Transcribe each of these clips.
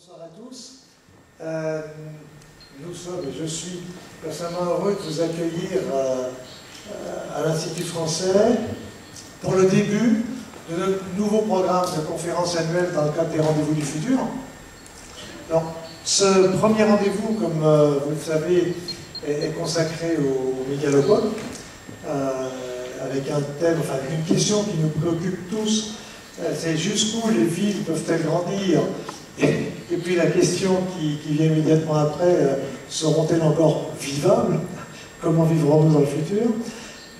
Bonsoir à tous. Euh, nous sommes, je suis personnellement heureux de vous accueillir euh, euh, à l'Institut français pour le début de notre nouveau programme de conférence annuelle dans le cadre des rendez-vous du futur. Ce premier rendez-vous, comme vous le savez, est, consacré au, mégalopole, avec un thème, enfin une question qui nous préoccupe tous, c'est jusqu'où les villes peuvent-elles grandir puis la question qui, vient immédiatement après, euh, seront-elles encore vivables? Comment vivrons-nous dans le futur?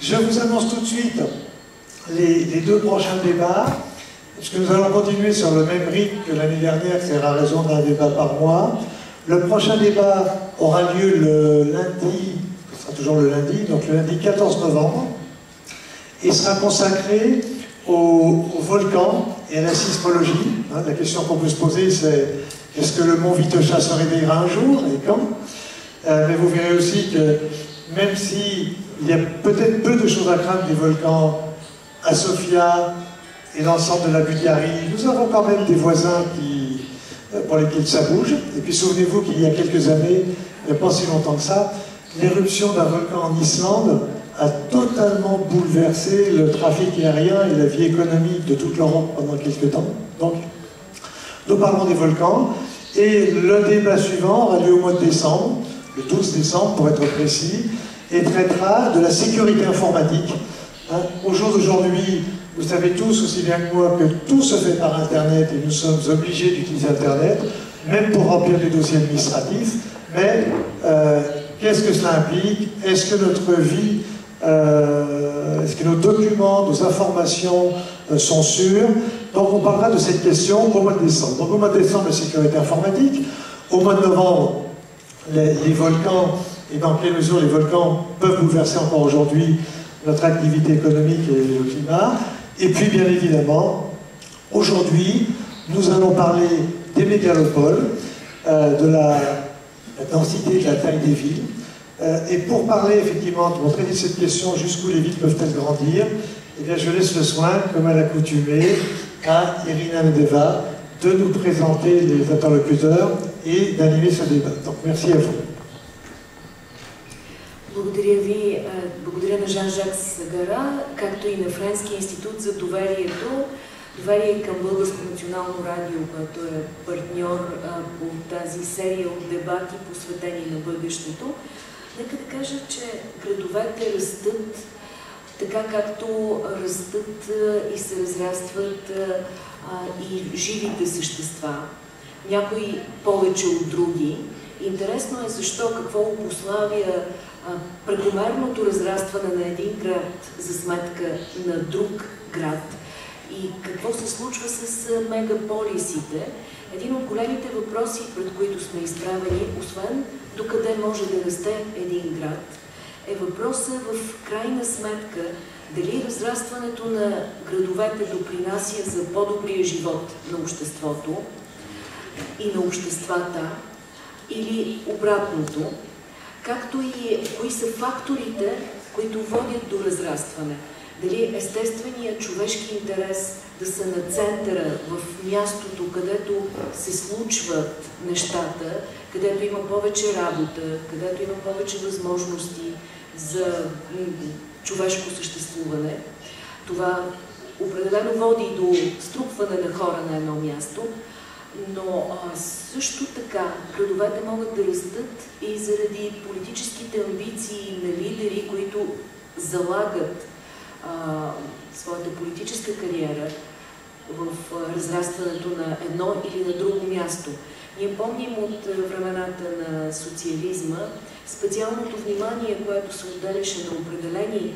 Je vous annonce tout de suite les, deux prochains débats, nous allons continuer sur le même rythme que l'année dernière, c'est la raison d'un débat par mois. Le prochain débat aura lieu le lundi, ce sera toujours le lundi, donc le lundi 14 novembre, et sera consacré au, volcan et à la sismologie. Hein, la question qu'on peut se poser, c'est est-ce que le mont Vitocha se réveillera un jour et quand euh, Mais vous verrez aussi que même s'il y a peut-être peu de choses à craindre des volcans à Sofia et dans le centre de la Bulgarie, nous avons quand même des voisins qui, euh, pour lesquels ça bouge. Et puis souvenez-vous qu'il y a quelques années, il n'y a pas si longtemps que ça, l'éruption d'un volcan en Islande a totalement bouleversé le trafic aérien et la vie économique de toute l'Europe pendant quelques temps. Donc, nous parlons des volcans, et le débat suivant aura lieu au mois de décembre, le 12 décembre pour être précis, et traitera de la sécurité informatique. Hein, au jour d'aujourd'hui, vous savez tous aussi bien que moi que tout se fait par Internet et nous sommes obligés d'utiliser Internet, même pour remplir des dossiers administratifs. Mais euh, qu'est-ce que cela implique? Est-ce que notre vie euh, Est-ce que nos documents, nos informations euh, sont sûrs Donc on parlera de cette question au mois de décembre. Donc au mois de décembre, la sécurité informatique. Au mois de novembre, les, volcans et dans quelle mesure les volcans peuvent bouleverser encore aujourd'hui notre activité économique et le climat. Et puis bien évidemment, aujourd'hui, nous allons parler des mégalopoles, euh, de la, la densité, de la taille des villes. Euh, et pour parler effectivement, pour traiter cette question, jusqu'où les villes peuvent-elles grandir, eh bien, je laisse le soin, comme à l'accoutumée, à Irina Medeva de nous présenter les interlocuteurs et d'animer ce débat. Donc, merci à vous. Благодаря ви, благодаря на Жан-Жак Сагара, както и на Френския институт за доверието, доверие към Българско национално радио, което е партньор по тази серия от дебати, посветени на бъдещето. Нека да кажа, че градовете растат така както растат и се разрастват и живите същества. Някои повече от други. Интересно е защо, какво обославя прекомерното разрастване на един град за сметка на друг град и какво се случва с мегаполисите. Един от големите въпроси, пред които сме изправени, освен докъде може да расте един град, е въпроса в крайна сметка дали разрастването на градовете допринася за по-добрия живот на обществото и на обществата, или обратното, както и кои са факторите, които водят до разрастване. Дали естественият човешки интерес да са на центъра, в мястото, където се случват нещата, където има повече работа, където има повече възможности за човешко съществуване. Това определено води до струпване на хора на едно място, но а, също така градовете могат да растат и заради политическите амбиции на лидери, които залагат а, своята политическа кариера в разрастването на едно или на друго място. Ние помним от времената на социализма специалното внимание, което се отделяше на определени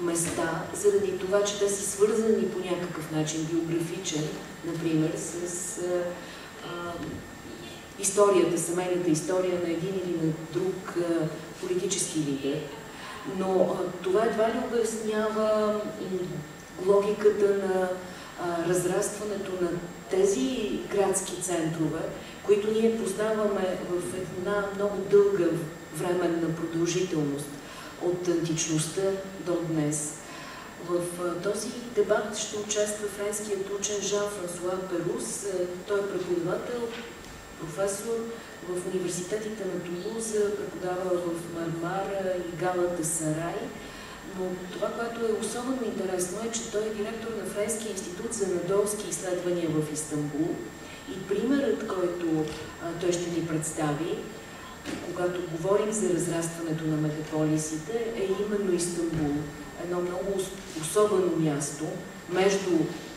места, заради това, че те са свързани по някакъв начин, биографичен, например, с а, историята, семейната история на един или на друг а, политически лидер. Но а, това едва ли обяснява логиката на а, разрастването на тези градски центрове, които ние познаваме в една много дълга временна продължителност от античността до днес. В този дебат ще участва френският учен Жан-Франсуа Перус. Той е преподавател професор в университетите на Тулуза, преподава в Мармара и Галата Сарай. Но това, което е особено интересно е, че той е директор на Френския институт за надолски изследвания в Истанбул. И примерът, който а, той ще ни представи, когато говорим за разрастването на мегаполисите, е именно Истанбул. Едно много особено място между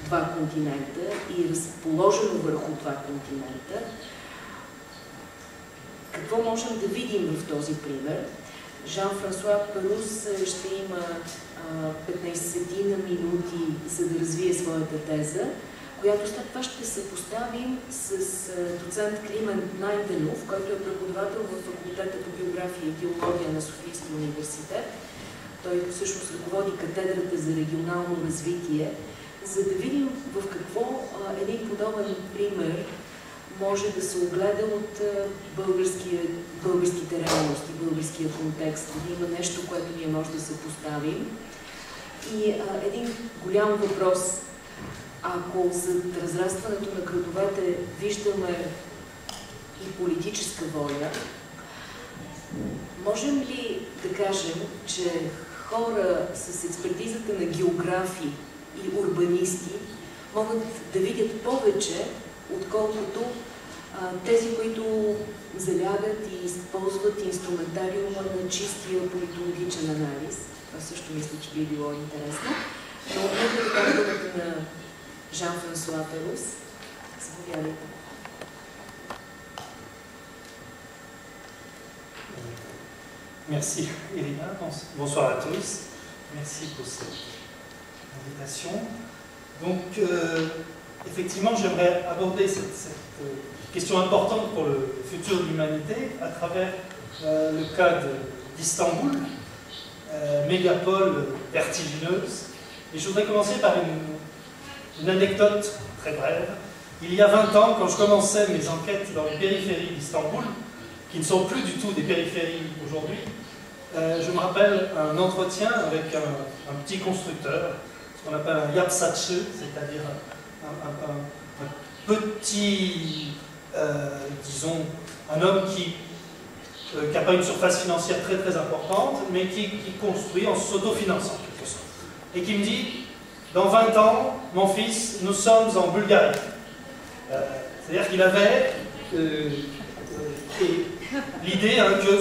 два континента и разположено върху два континента. Какво можем да видим в този пример? Жан-Франсуа Парус ще има 15 на минути, за да развие своята теза, която след това ще се поставим с доцент Климент Найденов, който е преподавател в факултета по география и геология на Софийския университет. Той всъщност ръководи катедрата за регионално развитие, за да видим в какво един подобен пример може да се огледа от българските реалности, българския контекст, да има нещо, което ние може да се поставим. И а, един голям въпрос, ако за разрастването на градовете виждаме и политическа воля, можем ли да кажем, че хора с експертизата на географи и урбанисти могат да видят повече отколкото а, тези, които залягат и използват инструментариума на чистия политологичен анализ. Това също мисля, че би било интересно. Но нека да Jean-François Pérouse. Si vous voulez. Merci Irina, bonsoir à tous. Merci pour cette invitation. Donc, euh, effectivement, j'aimerais aborder cette, euh, question importante pour le futur de l'humanité à travers euh, le cas d'Istanbul, mégapole vertigineuse. Et je voudrais commencer par une une, anecdote très brève. Il y a 20 ans, quand je commençais mes enquêtes dans les périphéries d'Istanbul, qui ne sont plus du tout des périphéries aujourd'hui, je me rappelle un entretien avec un, petit constructeur, ce qu'on appelle un yapsatche, c'est-à-dire un, petit, euh, disons, un homme qui n'a euh, pas une surface financière très très importante, mais qui, construit en s'autofinançant quelque sorte. Et qui me dit, dans 20 ans, mon fils, nous sommes en Bulgarie. Euh, c'est-à-dire qu'il avait l'idée hein, que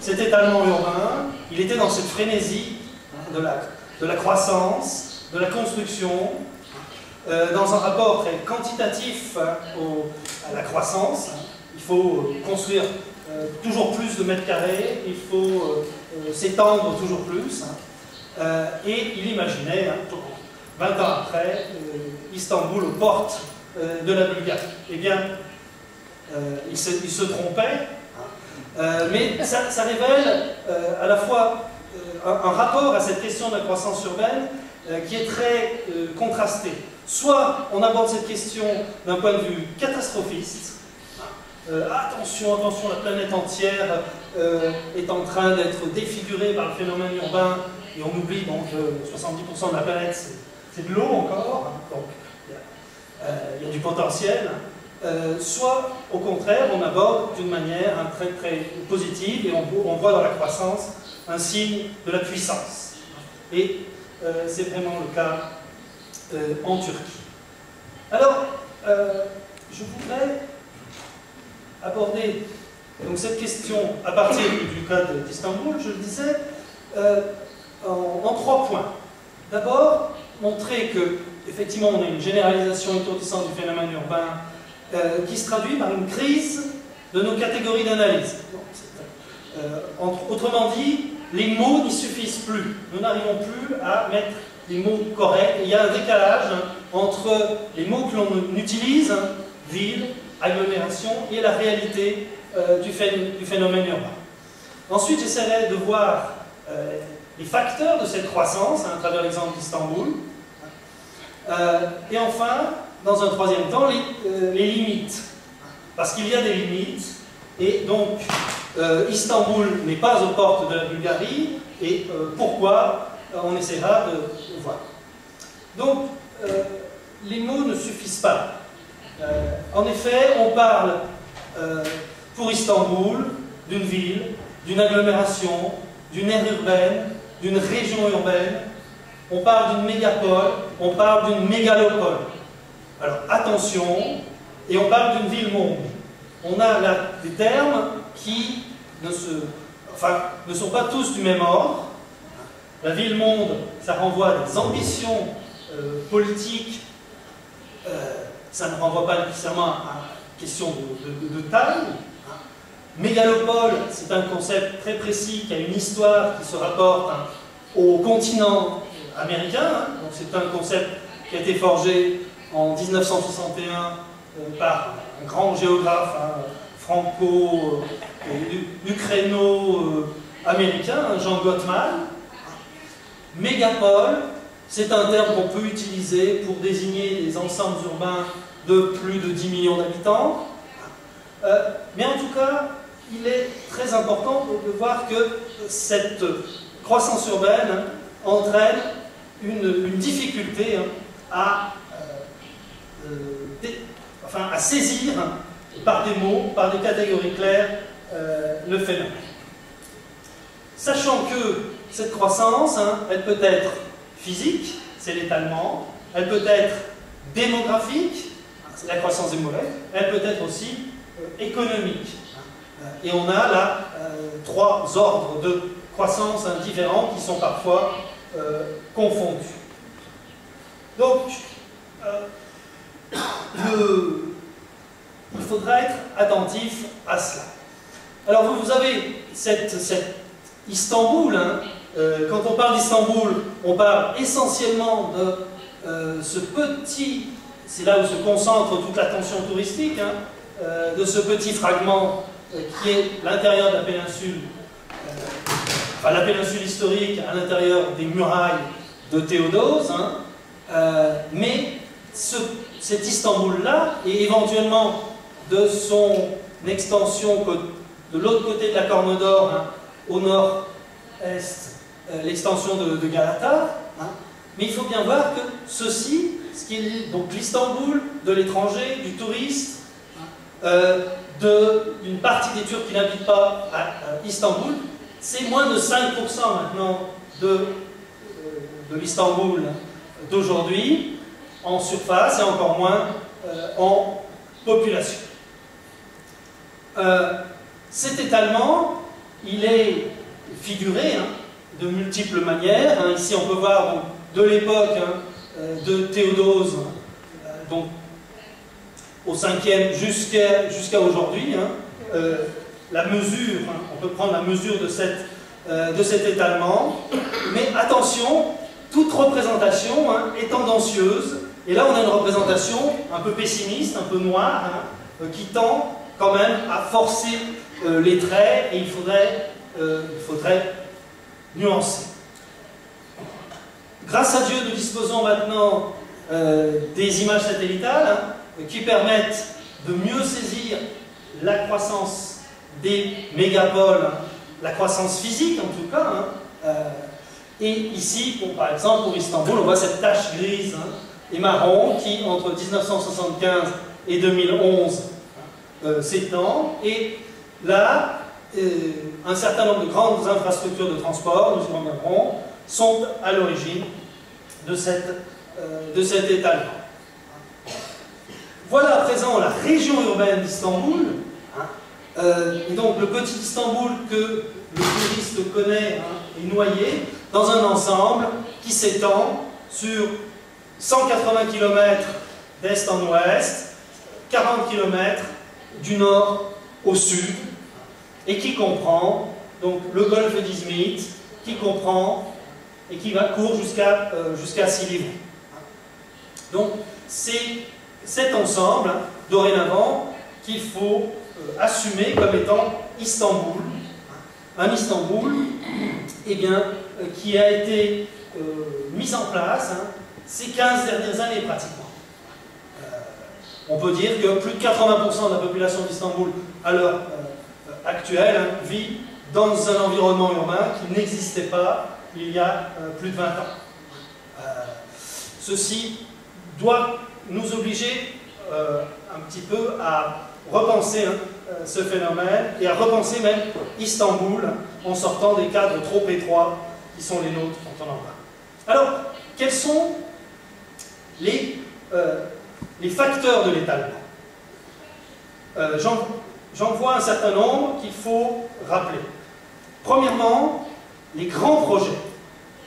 cet étalement urbain, il était dans cette frénésie hein, de, la, croissance, de la construction, euh, dans un rapport très quantitatif hein, à la croissance. Il faut euh, construire euh, toujours plus de mètres carrés, il faut s'étendre toujours plus. Et il imaginait, 20 hein, ans après, Istanbul aux portes de la Bulgarie. Eh bien, il se, il, trompait, mais ça, révèle à la fois un, rapport à cette question de la croissance urbaine qui est très contrasté. Soit on aborde cette question d'un point de vue catastrophiste, euh, attention, attention, la planète entière euh, est en train d'être défigurée par le phénomène urbain, et on oublie que 70% de la planète c'est de l'eau encore, donc il y, a du potentiel. Euh, soit au contraire, on aborde d'une manière très très positive et on, voit dans la croissance un signe de la puissance. Et c'est vraiment le cas euh, en Turquie. Alors, euh, je voudrais aborder donc, cette question à partir du cas d'Istanbul, je le disais, euh, en, trois points. D'abord, montrer que, effectivement, on a une généralisation étourdissante du phénomène urbain qui se traduit par une crise de nos catégories d'analyse. autrement dit, les mots n'y suffisent plus. Nous n'arrivons plus à mettre les mots corrects. il y a un décalage entre les mots que l'on utilise, ville, agglomération, et la réalité euh, du, phénomène urbain. Ensuite, j'essaierai de voir euh, les facteurs de cette croissance hein, à travers l'exemple d'Istanbul. Euh, et enfin, dans un troisième temps, les, les limites. Parce qu'il y a des limites, et donc Istanbul n'est pas aux portes de la Bulgarie, et pourquoi on essaiera de, voir. Donc, euh, les mots ne suffisent pas. Euh, en effet, on parle pour Istanbul, d'une ville, d'une agglomération, d'une aire urbaine, d'une région urbaine. On parle d'une mégapole, on parle d'une mégalopole. Alors attention, et on parle d'une ville-monde. On a là des termes qui ne, se, enfin, ne sont pas tous du même ordre. La ville-monde, ça renvoie à des ambitions euh, politiques, euh, ça ne renvoie pas nécessairement à question de, taille. Mégalopole, c'est un concept très précis qui a une histoire qui se rapporte hein, au continent américain. Donc c'est un concept qui a été forgé en 1961 euh, par un grand géographe hein, franco-ukraino-américain, Jean Gottman. Mégapole, c'est un terme qu'on peut utiliser pour désigner les ensembles urbains de plus de 10 millions d'habitants. Euh, mais en tout cas, il est très important de voir que cette croissance urbaine entraîne une, difficulté hein, à, euh, euh, enfin, à saisir par des mots, par des catégories claires, le phénomène. Sachant que cette croissance, hein, elle peut être physique, c'est l'étalement, elle peut être démographique, la croissance démographique, elle peut être aussi euh, économique. Et on a là euh, trois ordres de croissance hein, différents qui sont parfois euh, confondus. Donc, il faudra être attentif à cela. Alors, vous, avez cette, Istanbul, hein, euh, quand on parle d'Istanbul, on parle essentiellement de euh, ce petit, c'est là où se concentre toute l'attention touristique, hein, euh, de ce petit fragment qui est l'intérieur de la péninsule, enfin la péninsule historique à l'intérieur des murailles de Théodose, hein, mais cet Istanbul-là, et éventuellement de son extension de l'autre côté de la Corne d'Or, au nord-est euh, l'extension de, Galata. Hein. Mais il faut bien voir que ceci, ce qui est donc l'Istanbul de l'étranger, du touriste, euh, d'une partie des Turcs qui n'habitent pas à, Istanbul, c'est moins de 5% maintenant de, euh, de l'Istanbul d'aujourd'hui en surface et encore moins en population. cet étalement, il est figuré hein, de multiples manières. Hein. Ici, on peut voir de l'époque hein, euh, de Théodose, euh, donc au 5e jusqu'à aujourd'hui, hein. euh, la mesure, on peut prendre la mesure de, cette, de cet étalement, mais attention, toute représentation est tendancieuse, et là on a une représentation un peu pessimiste, un peu noire, qui tend quand même à forcer les traits, et il faudrait, il faudrait nuancé. Grâce à Dieu, nous disposons maintenant euh, des images satellitales hein, qui permettent de mieux saisir la croissance des mégapoles, la croissance physique en tout cas. Hein. Euh, et ici, par exemple, pour Istanbul, on voit cette tache grise hein, et marron qui, entre 1975 et 2011, euh, s'étend. Et là, un certain nombre de grandes infrastructures de transport, nous y reviendrons, sont à l'origine de, euh, de cet étalement. Voilà à présent la région urbaine d'Istanbul, hein. euh, et donc le petit Istanbul que le touriste connaît hein, est noyé dans un ensemble qui s'étend sur 180 km d'est en ouest, 40 km du nord au sud, et qui comprend donc le golfe d'Izmit, qui comprend et qui va court jusqu'à euh, jusqu'à Donc c'est cet ensemble, dorénavant, qu'il faut euh, assumer comme étant Istanbul. Un Istanbul eh euh, qui a été mis en place hein, ces 15 dernières années pratiquement. on peut dire que plus de 80% de la population d'Istanbul, à l'heure actuelle hein, vit dans un environnement urbain qui n'existait pas il y a euh, plus de 20 ans. Euh, ceci doit nous obliger euh, un petit peu à repenser hein, ce phénomène et à repenser même Istanbul en sortant des cadres trop étroits qui sont les nôtres quand on en parle. Alors, quels sont les, les facteurs de l'étalement euh, J'en vois un certain nombre qu'il faut rappeler. Premièrement, les grands projets.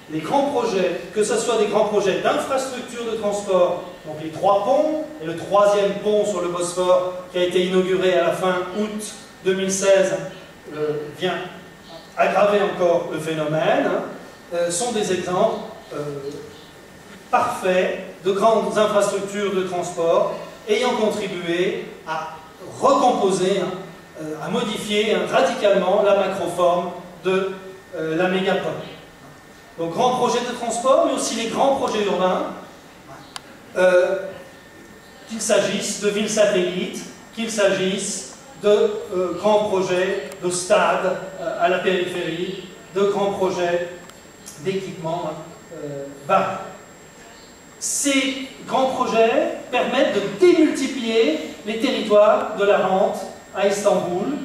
Les grands projets, que ce soit des grands projets d'infrastructure de transport, donc les trois ponts, et le troisième pont sur le Bosphore qui a été inauguré à la fin août 2016 euh, vient aggraver encore le phénomène, hein, euh, sont des exemples parfaits de grandes infrastructures de transport ayant contribué à recomposer, hein, euh, à modifier hein, radicalement la macroforme de euh, la mégapole. Donc grands projets de transport, mais aussi les grands projets urbains, euh, qu'il s'agisse de villes satellites, qu'il s'agisse de grands projets de stades à la périphérie, de grands projets d'équipements variés. Ces grands projets permettent de démultiplier les territoires de la rente à Istanbul,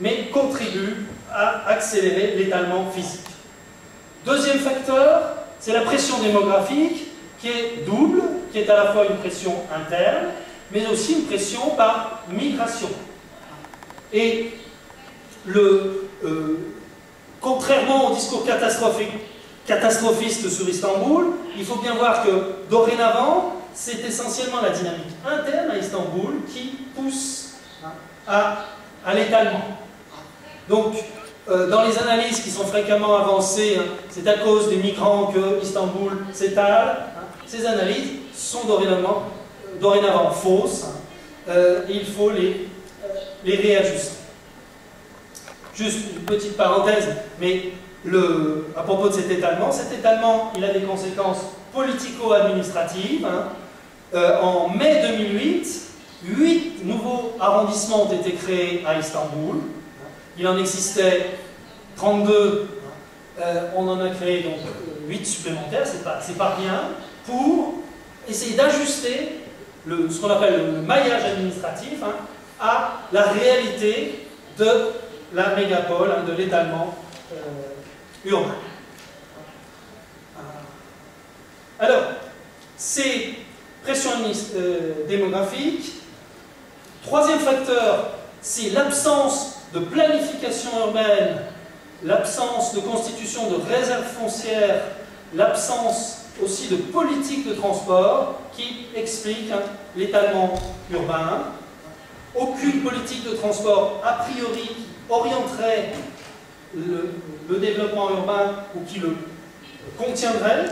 mais contribuent à accélérer l'étalement physique. Deuxième facteur, c'est la pression démographique qui est double, qui est à la fois une pression interne, mais aussi une pression par migration. Et le, euh, contrairement au discours catastrophiste sur Istanbul, il faut bien voir que dorénavant, c'est essentiellement la dynamique interne à Istanbul qui pousse hein, à, l'étalement. Donc, euh, dans les analyses qui sont fréquemment avancées, hein, c'est à cause des migrants que Istanbul s'étale, ces analyses sont dorénavant, fausses, euh, il faut les, euh, les réajuster. Juste une petite parenthèse, mais à propos de cet étalement. Cet étalement, a des conséquences politico-administratives. Hein. Euh, en mai 2008, huit nouveaux arrondissements ont été créés à Istanbul. Il en existait 32, euh, on en a créé donc 8 supplémentaires, c'est pas, pas rien, pour essayer d'ajuster ce qu'on appelle le maillage administratif hein, à la réalité de la mégapole, hein, de l'étalement euh, urbain. Alors, ces pressions euh, démographiques. Troisième facteur, c'est l'absence de planification urbaine, l'absence de constitution de réserves foncières, l'absence aussi de politique de transport qui explique l'étalement urbain. Aucune politique de transport a priori orienterait le, développement urbain ou qui le contiendrait,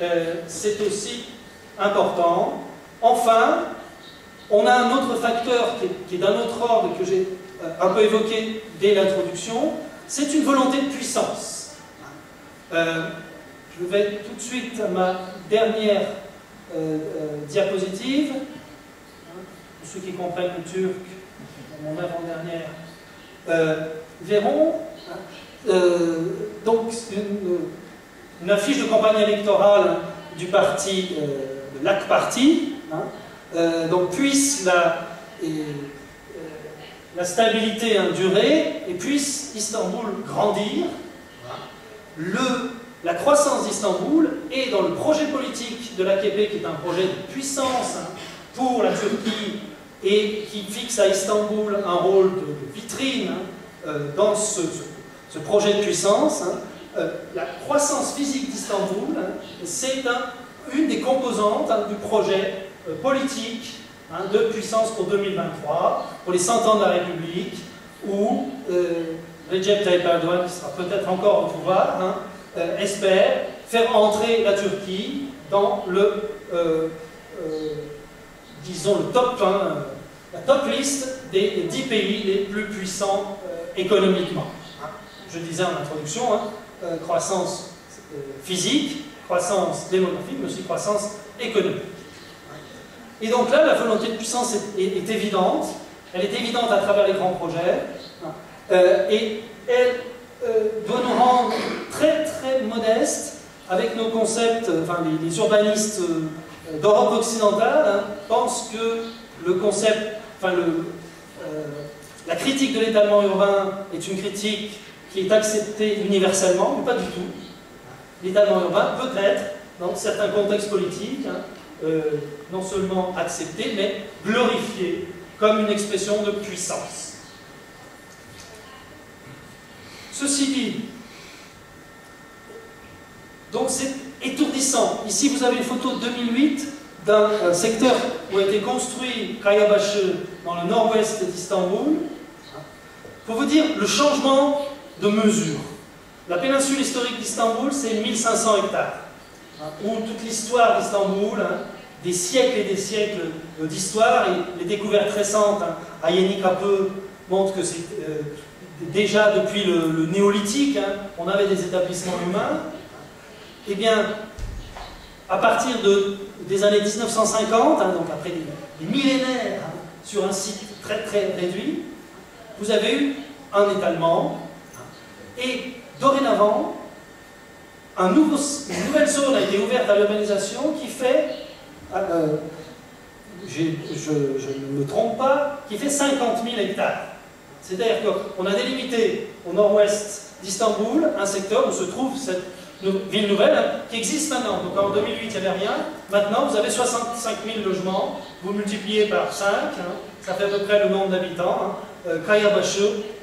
euh, c'est aussi important. Enfin, on a un autre facteur qui est, d'un autre ordre que j'ai euh, un peu évoqué dès l'introduction, c'est une volonté de puissance. Euh, je vais tout de suite à ma dernière diapositive. Pour ceux qui comprennent le turc, mon avant-dernière verront euh, donc une, affiche de campagne électorale du parti, euh, de l'AC Party, hein, euh, donc puisse la, la stabilité durer et puisse Istanbul grandir. Le, la croissance d'Istanbul est dans le projet politique de l'AKP, qui est un projet de puissance hein, pour la Turquie et qui fixe à Istanbul un rôle de, vitrine hein, euh, dans ce, projet de puissance, hein, euh, la croissance physique d'Istanbul, c'est une des composantes du projet euh, politique de puissance pour 2023, pour les 100 ans de la République, où Recep Tayyip Erdogan, qui sera peut-être encore au pouvoir, espère faire entrer la Turquie dans le, disons, le top, la top liste des 10 pays les plus puissants économiquement. Je disais en introduction, hein, euh, croissance euh, physique, croissance démographique, mais aussi croissance économique. Et donc là, la volonté de puissance est, évidente, elle est évidente à travers les grands projets, euh, et elle doit nous rendre très très modestes avec nos concepts, enfin les, urbanistes d'Europe occidentale hein, pensent que le concept la critique de l'étalement urbain est une critique qui est acceptée universellement, mais pas du tout. L'étalement urbain peut être, dans certains contextes politiques, hein, euh, non seulement accepté, mais glorifié comme une expression de puissance. Ceci dit, donc c'est étourdissant. Ici, vous avez une photo de 2008 d'un secteur où a été construit Kayabaşı dans le nord-ouest d'Istanbul. Pour vous dire le changement de mesure. La péninsule historique d'Istanbul, c'est 1500 hectares, hein, où toute l'histoire d'Istanbul, hein, des siècles et des siècles d'histoire, et les découvertes récentes hein, à Yenikapı montrent que c'est euh, déjà depuis le, néolithique, on avait des établissements humains. Eh bien, à partir de, des années 1950, donc après des, millénaires sur un site très très réduit, vous avez eu un étalement, et dorénavant, une nouvelle zone a été ouverte à l'urbanisation qui fait, euh, je, ne me trompe pas, qui fait 50 000 hectares. C'est-à-dire qu'on a délimité au nord-ouest d'Istanbul un secteur où se trouve cette ville nouvelle hein, qui existe maintenant. Donc en 2008, il n'y avait rien. Maintenant, vous avez 65 000 logements. Vous multipliez par 5, hein. ça fait à peu près le nombre d'habitants. Hein. Euh,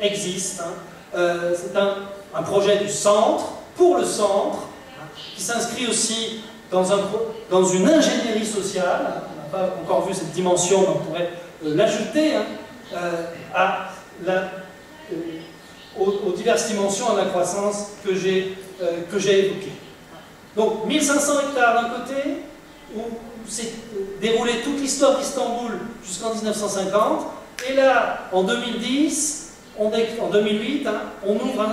existe. Hein. Euh, c'est un, projet du centre, pour le centre, qui s'inscrit aussi dans, une ingénierie sociale. On n'a pas encore vu cette dimension, mais on pourrait euh, l'ajouter à la, aux, diverses dimensions de la croissance que j'ai j'ai évoquées. Donc 1500 hectares d'un côté, où s'est déroulée toute l'histoire d'Istanbul jusqu'en 1950, et là, en 2010, on, en 2008, hein, on ouvre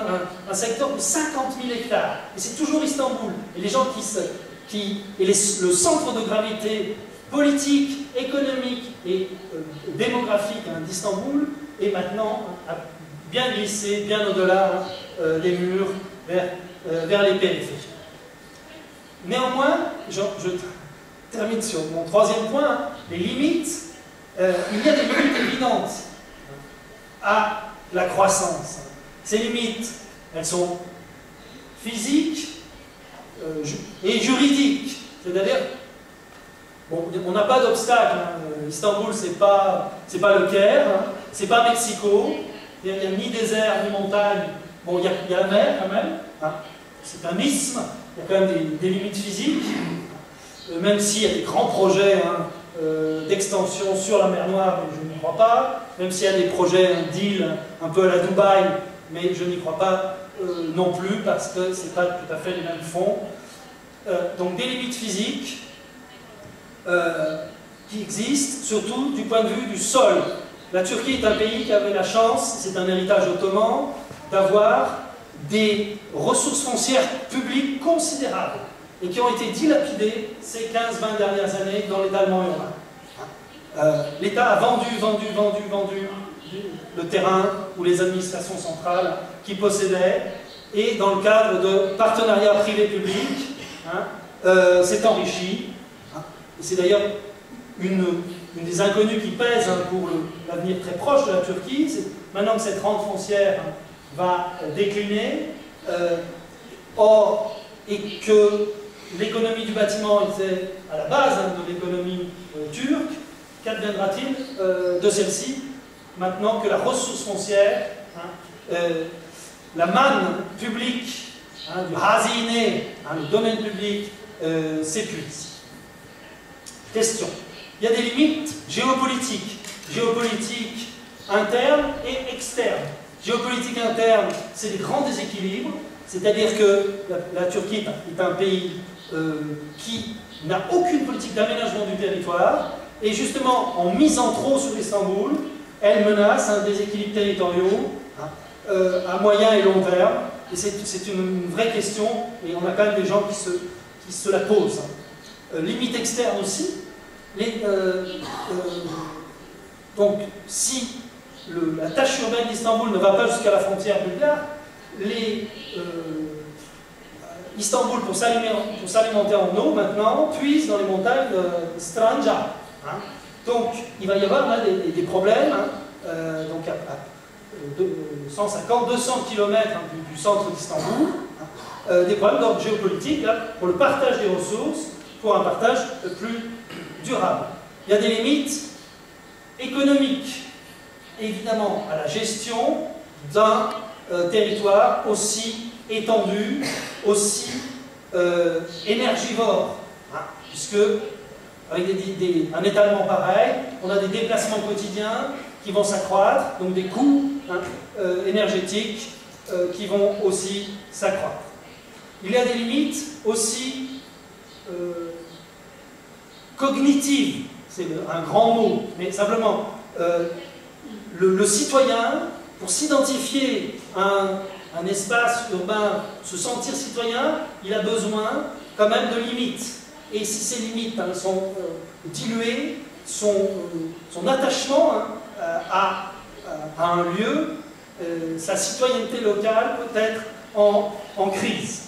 un, secteur de 50 000 hectares. Et c'est toujours Istanbul. Et les gens qui se, qui, et le centre de gravité politique, économique et euh, démographique hein, d'Istanbul est maintenant bien glissé, bien au-delà euh, des murs, vers, euh, les périphéries. Néanmoins, je, termine sur mon troisième point, les limites euh, il y a des limites évidentes à la croissance. Ces limites, elles sont physiques euh, et juridiques. C'est-à-dire, bon, on n'a pas d'obstacle. Hein. Istanbul, c'est pas, pas le Caire, hein. C'est pas Mexico. Il n'y a, ni désert ni montagne. Bon, il y, a, la mer quand même. Hein. C'est un isthme. Il y a quand même des, limites physiques. Euh, même s'il y a des grands projets. Euh, d'extension sur la mer Noire, je n'y crois pas, même s'il y a des projets, un deal un peu à la Dubaï, mais je n'y crois pas euh, non plus, parce que ce n'est pas tout à fait les mêmes fonds. Euh, donc des limites physiques qui existent, surtout du point de vue du sol. La Turquie est un pays qui avait la chance, c'est un héritage ottoman, d'avoir des ressources foncières publiques considérables et qui ont été dilapidés ces 15-20 dernières années dans l'étalement urbain. Euh, L'État a vendu, vendu, vendu, vendu le terrain ou les administrations centrales qui possédaient, et dans le cadre de partenariats privés-publics, hein, euh, s'est enrichi. C'est d'ailleurs une, des inconnues qui pèsent hein, pour l'avenir très proche de la Turquie. Maintenant que cette rente foncière va décliner, euh, or, et que l'économie du bâtiment était à la base hein, de l'économie euh, turque, qu'adviendra-t-il euh, de celle-ci maintenant que la ressource foncière, hein, euh, la manne publique, du haziné, le domaine public, s'épuise? Question. Il y a des limites géopolitiques, géopolitiques internes et externes. Géopolitique interne, c'est des grands déséquilibres, c'est-à-dire que la, Turquie est un pays euh, qui n'a aucune politique d'aménagement du territoire, et justement, en misant trop sur Istanbul, elle menace un déséquilibre territoriaux hein, euh, à moyen et long terme. Et c'est une, vraie question, et on a quand même des gens qui se, la posent. Euh, limite externe aussi. Les, donc, si la tâche urbaine d'Istanbul ne va pas jusqu'à la frontière bulgare, les Istanbul, pour s'alimenter en eau, maintenant, puise dans les montagnes de Stranja. Hein. Donc, il va y avoir des, problèmes. Hein, euh, donc, à, 150, 200 km du, centre d'Istanbul, hein, des problèmes d'ordre géopolitique pour le partage des ressources, pour un partage plus Il y a des limites économiques, évidemment, à la gestion d'un euh, territoire aussi étendu, aussi euh, énergivore, hein, puisque avec un étalement pareil, on a des déplacements quotidiens qui vont s'accroître, donc des coûts hein, euh, énergétiques qui vont aussi s'accroître. Il y a des limites aussi cognitives, c'est un grand mot, mais simplement le, citoyen pour s'identifier à un, espace urbain, se sentir citoyen, il a besoin quand même de limites. Et si ces limites hein, sont euh, diluées, son, euh, son attachement hein, à, un lieu, euh, sa citoyenneté locale peut être en, crise.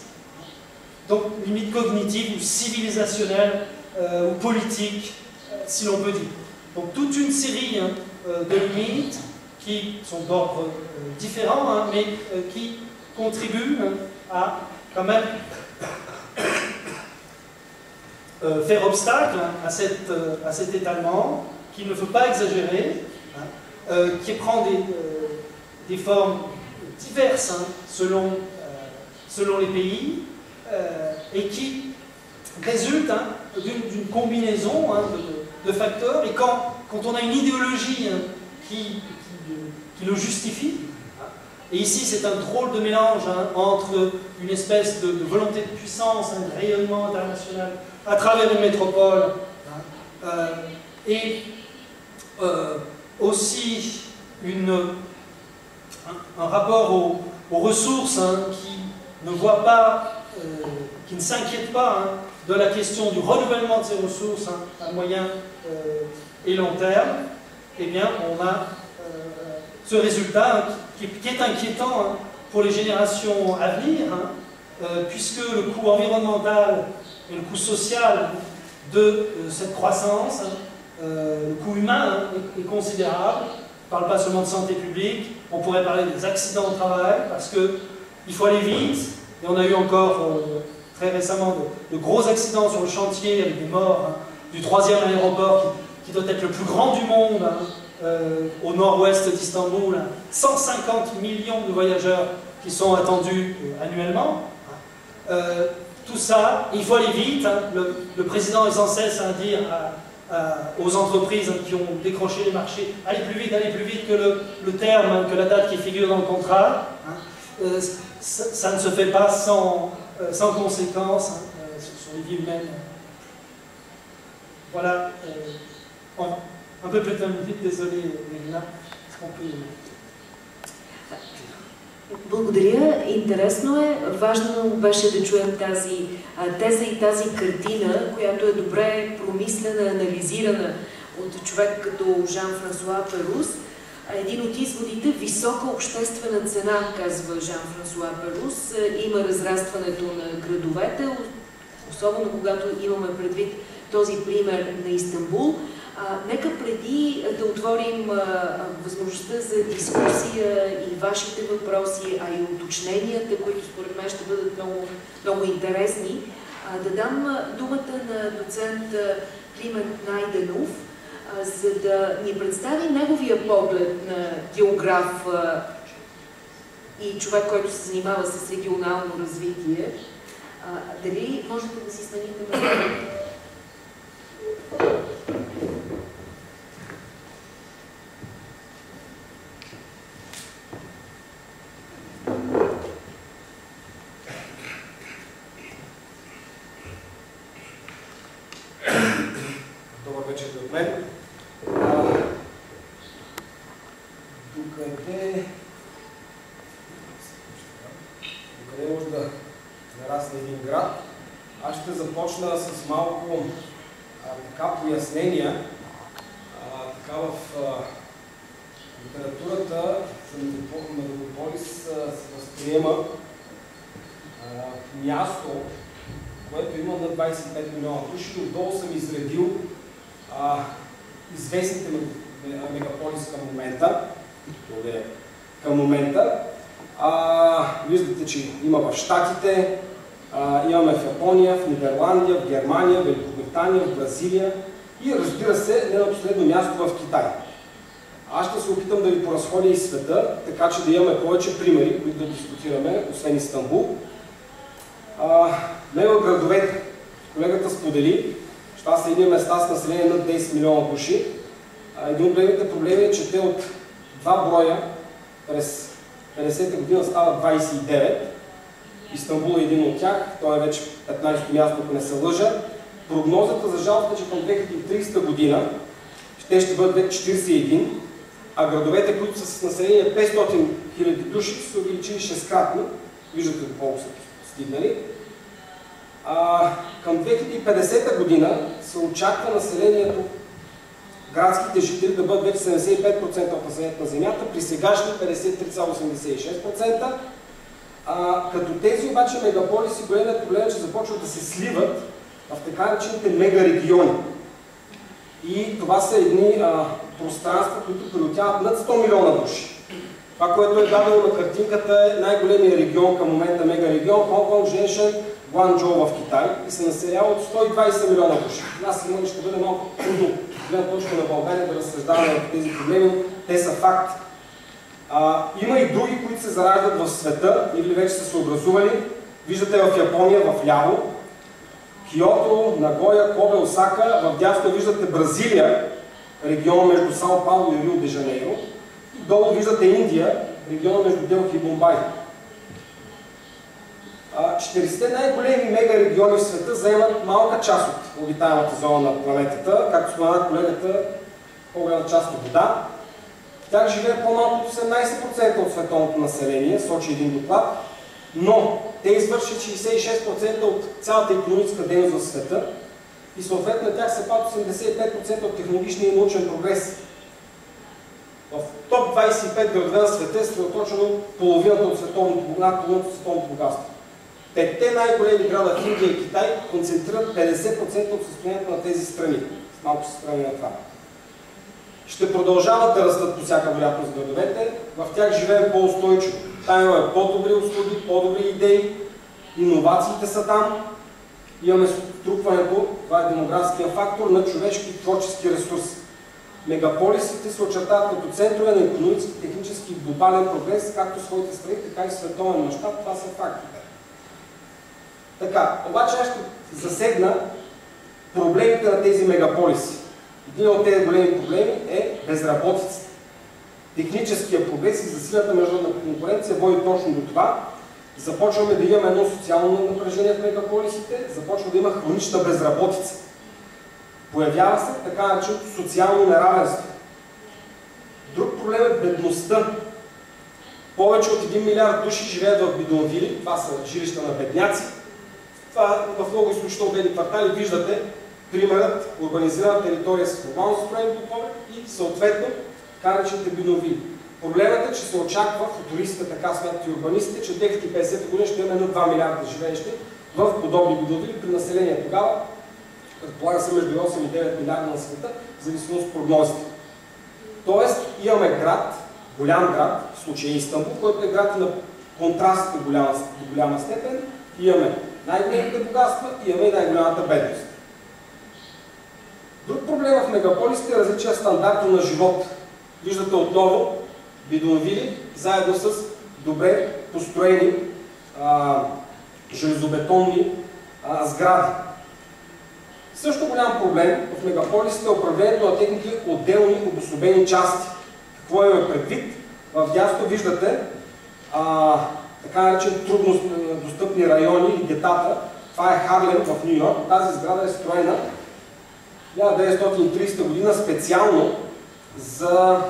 Donc limite cognitive ou civilisationnelle ou politique, si l'on peut dire. Donc toute une série hein, de limites qui sont d'ordre euh, différent, hein, mais euh, qui contribuent hein, à quand même euh, faire obstacle hein, à, cette, à, cet étalement, qui ne faut pas exagérer, qui prend des, des, formes diverses selon, selon les pays, et qui résulte d'une combinaison de, de, facteurs. Et quand, quand on a une idéologie qui, qui le justifie. Et ici, c'est un drôle de mélange hein, entre une espèce de, volonté de puissance, un rayonnement international à travers une métropole, hein, euh, et euh, aussi une, un, rapport aux, ressources hein, qui ne voit pas, euh, qui ne s'inquiète pas de la question du renouvellement de ces ressources à moyen et long terme, eh bien, on a ce résultat qui, est inquiétant hein, pour les générations à venir, hein, euh, puisque le coût environnemental et le coût social de euh, cette croissance, hein, euh, le coût humain est, considérable. On ne parle pas seulement de santé publique, on pourrait parler des accidents de travail, parce qu'il faut aller vite, et on a eu encore très récemment de, gros accidents sur le chantier avec des morts du troisième aéroport qui, doit être le plus grand du monde, euh, au nord-ouest d'Istanbul, 150 millions de voyageurs qui sont attendus euh, annuellement. Euh, tout ça, il faut aller vite. Hein. Le, président est sans cesse à dire aux entreprises qui ont décroché les marchés allez plus vite, allez plus vite que le, terme, que la date qui figure dans le contrat. Hein. ça, ne se fait pas sans, sans conséquences hein, sur, les vies humaines. Voilà un peu vite, désolé, Мирина. Благодаря. Интересно е. Важно беше да чуем тази теза и тази картина, която е добре промислена, анализирана от човек като Жан-Франсуа Перус. Един от изводите – висока обществена цена, казва Жан-Франсуа Перус. Има разрастването на градовете, особено когато имаме предвид този пример на Истанбул. А, нека преди да отворим а, възможността за дискусия и вашите въпроси, а и уточненията, които според мен ще бъдат много, много интересни, а, да дам думата на доцент Климент Найденов, за да ни представи неговия поглед на географ и човек, който се занимава с регионално развитие. Дали можете да си смените повече примери, които да дискутираме, освен Истанбул. Не в градовете, колегата сподели, че това са едни места с население над 10 милиона души. А, един от големите проблеми е, че те от два броя през 50-та година стават 29. Истанбул е един от тях, той е вече 15-то място, ако не се лъжа. Прогнозата за жалост е, че към 2030 година те ще бъдат вече 41, а градовете, които са с население 500 000 души, са увеличили 6-кратно. Виждате до колко са стигнали. А, към 2050 година се очаква населението, градските жители да бъдат вече 75% от населението на Земята, при сегашни 53,86%. А, като тези обаче мегаполиси, големият проблем е, че започват да се сливат в така наречените мегарегиони. И това са едни а, пространства, които приотяват над 100 милиона души. Това, което е дадено на картинката е най-големия регион към момента, мегарегион, Хонконг, Женшен, Гуанчжоу в Китай и се населява от 120 милиона души. Нас има ще бъде малко трудно гледна точка на България да разсъждаваме в тези проблеми, те са факт. А, има и други, които се зараждат в света или вече са се образували. Виждате в Япония, в ляво, Киото, Нагоя, Кобе, Осака, в дясно виждате Бразилия, регион между Сао Пауло и Рио де Жанейро. Долу виждате Индия, регион между Делхи и Бомбай. 40 най-големи мегарегиони в света заемат малка част от обитаемата зона на планетата, както спомена колегата, по-голяма част от вода. В тях живее по-малко от 18% от световното население, сочи един доклад, но те извършват 66% от цялата економическа дейност в света и съответно тях се пад 85% от технологичния и научен прогрес. В топ 25 градове на света е съсредоточено половината от световното, половината от световното богатство. Петте най-големи града в Индия и Китай концентрират 50% от състоянието на тези страни. Малко се страни на това. Ще продължават да растат по всяка вероятност градовете, в тях живеем по-устойчиво. Там имаме по-добри услуги, по-добри идеи, иновациите са там, имаме струпването, това е демографския фактор, на човешки творчески ресурси. Мегаполисите се очертават като центрове на економически, технически и глобален прогрес, както в своите страни, така и в световен мащаб. Това са фактите. Така, обаче аз ще засегна проблемите на тези мегаполиси. Един от тези големи проблеми е безработица. Техническия прогрес и засилята международна конкуренция води точно до това. Започваме да имаме едно социално напрежение в мегаполисите, започва да има хронична безработица. Появява се така нареченото социално неравенство. Друг проблем е бедността. Повече от 1 милиард души живеят в бидонвили, това са жилища на бедняци, това в много изключително бедни квартали виждате примерът урбанизирана територия с глобално строени блокове и съответно карачните бинови. Проблемът е, че се очаква футуристите, така смятат и урбанистите, че 2050 година ще имаме на 2 милиарда живеещи в подобни бидови при население тогава. Предполага се между 8 и 9 милиарда на света, в зависимост от прогнозите. Тоест имаме град, голям град, в случая Истанбул, който е град на контраст до голяма, до голяма степен. Имаме най-големите богатства имаме и най-голямата бедност. Друг проблем в мегаполисите е различия стандарта на живот. Виждате отново бидонвили, заедно с добре построени а, железобетонни а, сгради. Също голям проблем в мегаполисите е управлението на техните отделни обособени части. Какво имаме предвид? В дясно виждате а, така наречен трудно достъпни райони или гетата. Това е Харлем в Нью Йорк. Тази сграда е строена 1930 година специално за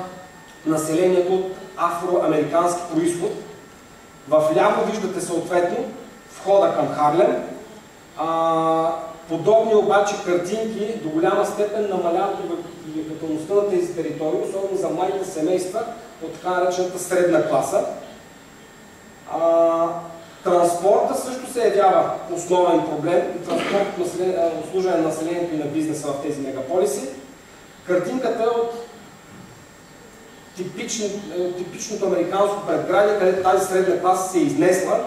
населението от афроамерикански происход. В ляво виждате съответно входа към Харлем. А, подобни обаче картинки до голяма степен намаляват привлекателността на тези територии, особено за младите семейства от така наречената средна класа. А, транспорта също се явява основен проблем транспорт, обслужване на населението и на бизнеса в тези мегаполиси. картинката от типично, е, типичното американско предградие, където тази средна класа се е изнесла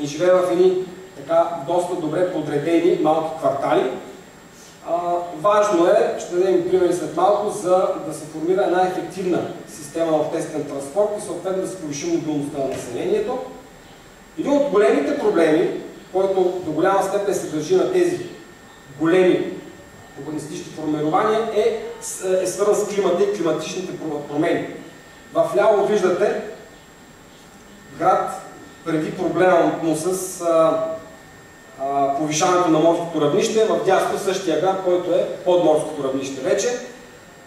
и живее в едни така доста добре подредени малки квартали. А, важно е, ще дадем примери след малко, за да се формира една ефективна система в обществен транспорт и съответно да се повиши мобилността на населението. Един от големите проблеми, който до голяма степен се държи на тези големи урбанистични формирования, е, е свързан с климата и климатичните промени. В ляво виждате град преди проблема му с а, а, повишаването на морското равнище, в дясно същия град, който е под морското равнище вече.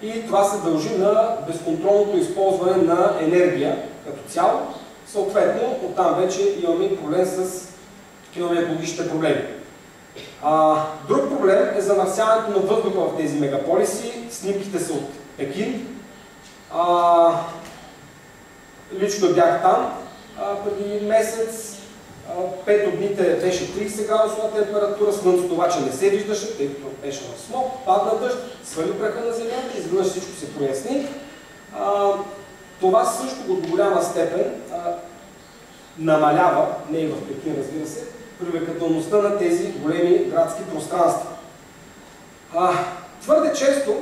И това се дължи на безконтролното използване на енергия като цяло. Съответно, оттам вече имаме проблем с имаме екологичните проблеми. А, друг проблем е замърсяването на въздуха в тези мегаполиси. Снимките са от Пекин. А, лично бях там а, преди месец. Пет от дните беше 30 градусова температура, слънцето обаче не се виждаше, тъй като беше в смог, падна дъжд, свали праха на земята, изведнъж всичко се проясни. Това също до голяма степен а, намалява, не и в Пекин разбира се, привлекателността на тези големи градски пространства. А, твърде често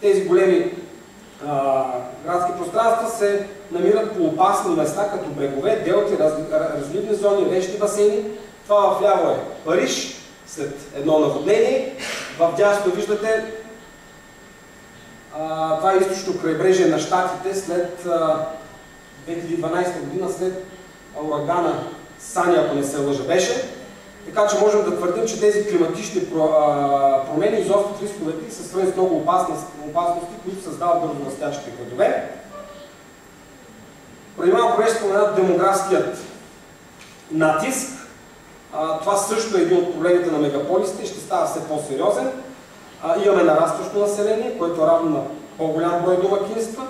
тези големи а, градски пространства се намират по опасни места, като брегове, делти, раз, разливни зони, речни басейни. Това в ляво е Париж, след едно наводнение. В дясно виждате а, това е източно крайбрежие на щатите след а, 2012 година, след урагана Сани, ако не се лъжа, беше. Така че можем да твърдим, че тези климатични промени изострят рисковете и са свързани с много опасности, които създават бързо растящите градове. Преди малко беше споменат демографският натиск. това също е един от проблемите на мегаполисите и ще става все по-сериозен. имаме нарастващо население, което е равно на по-голям брой домакинства.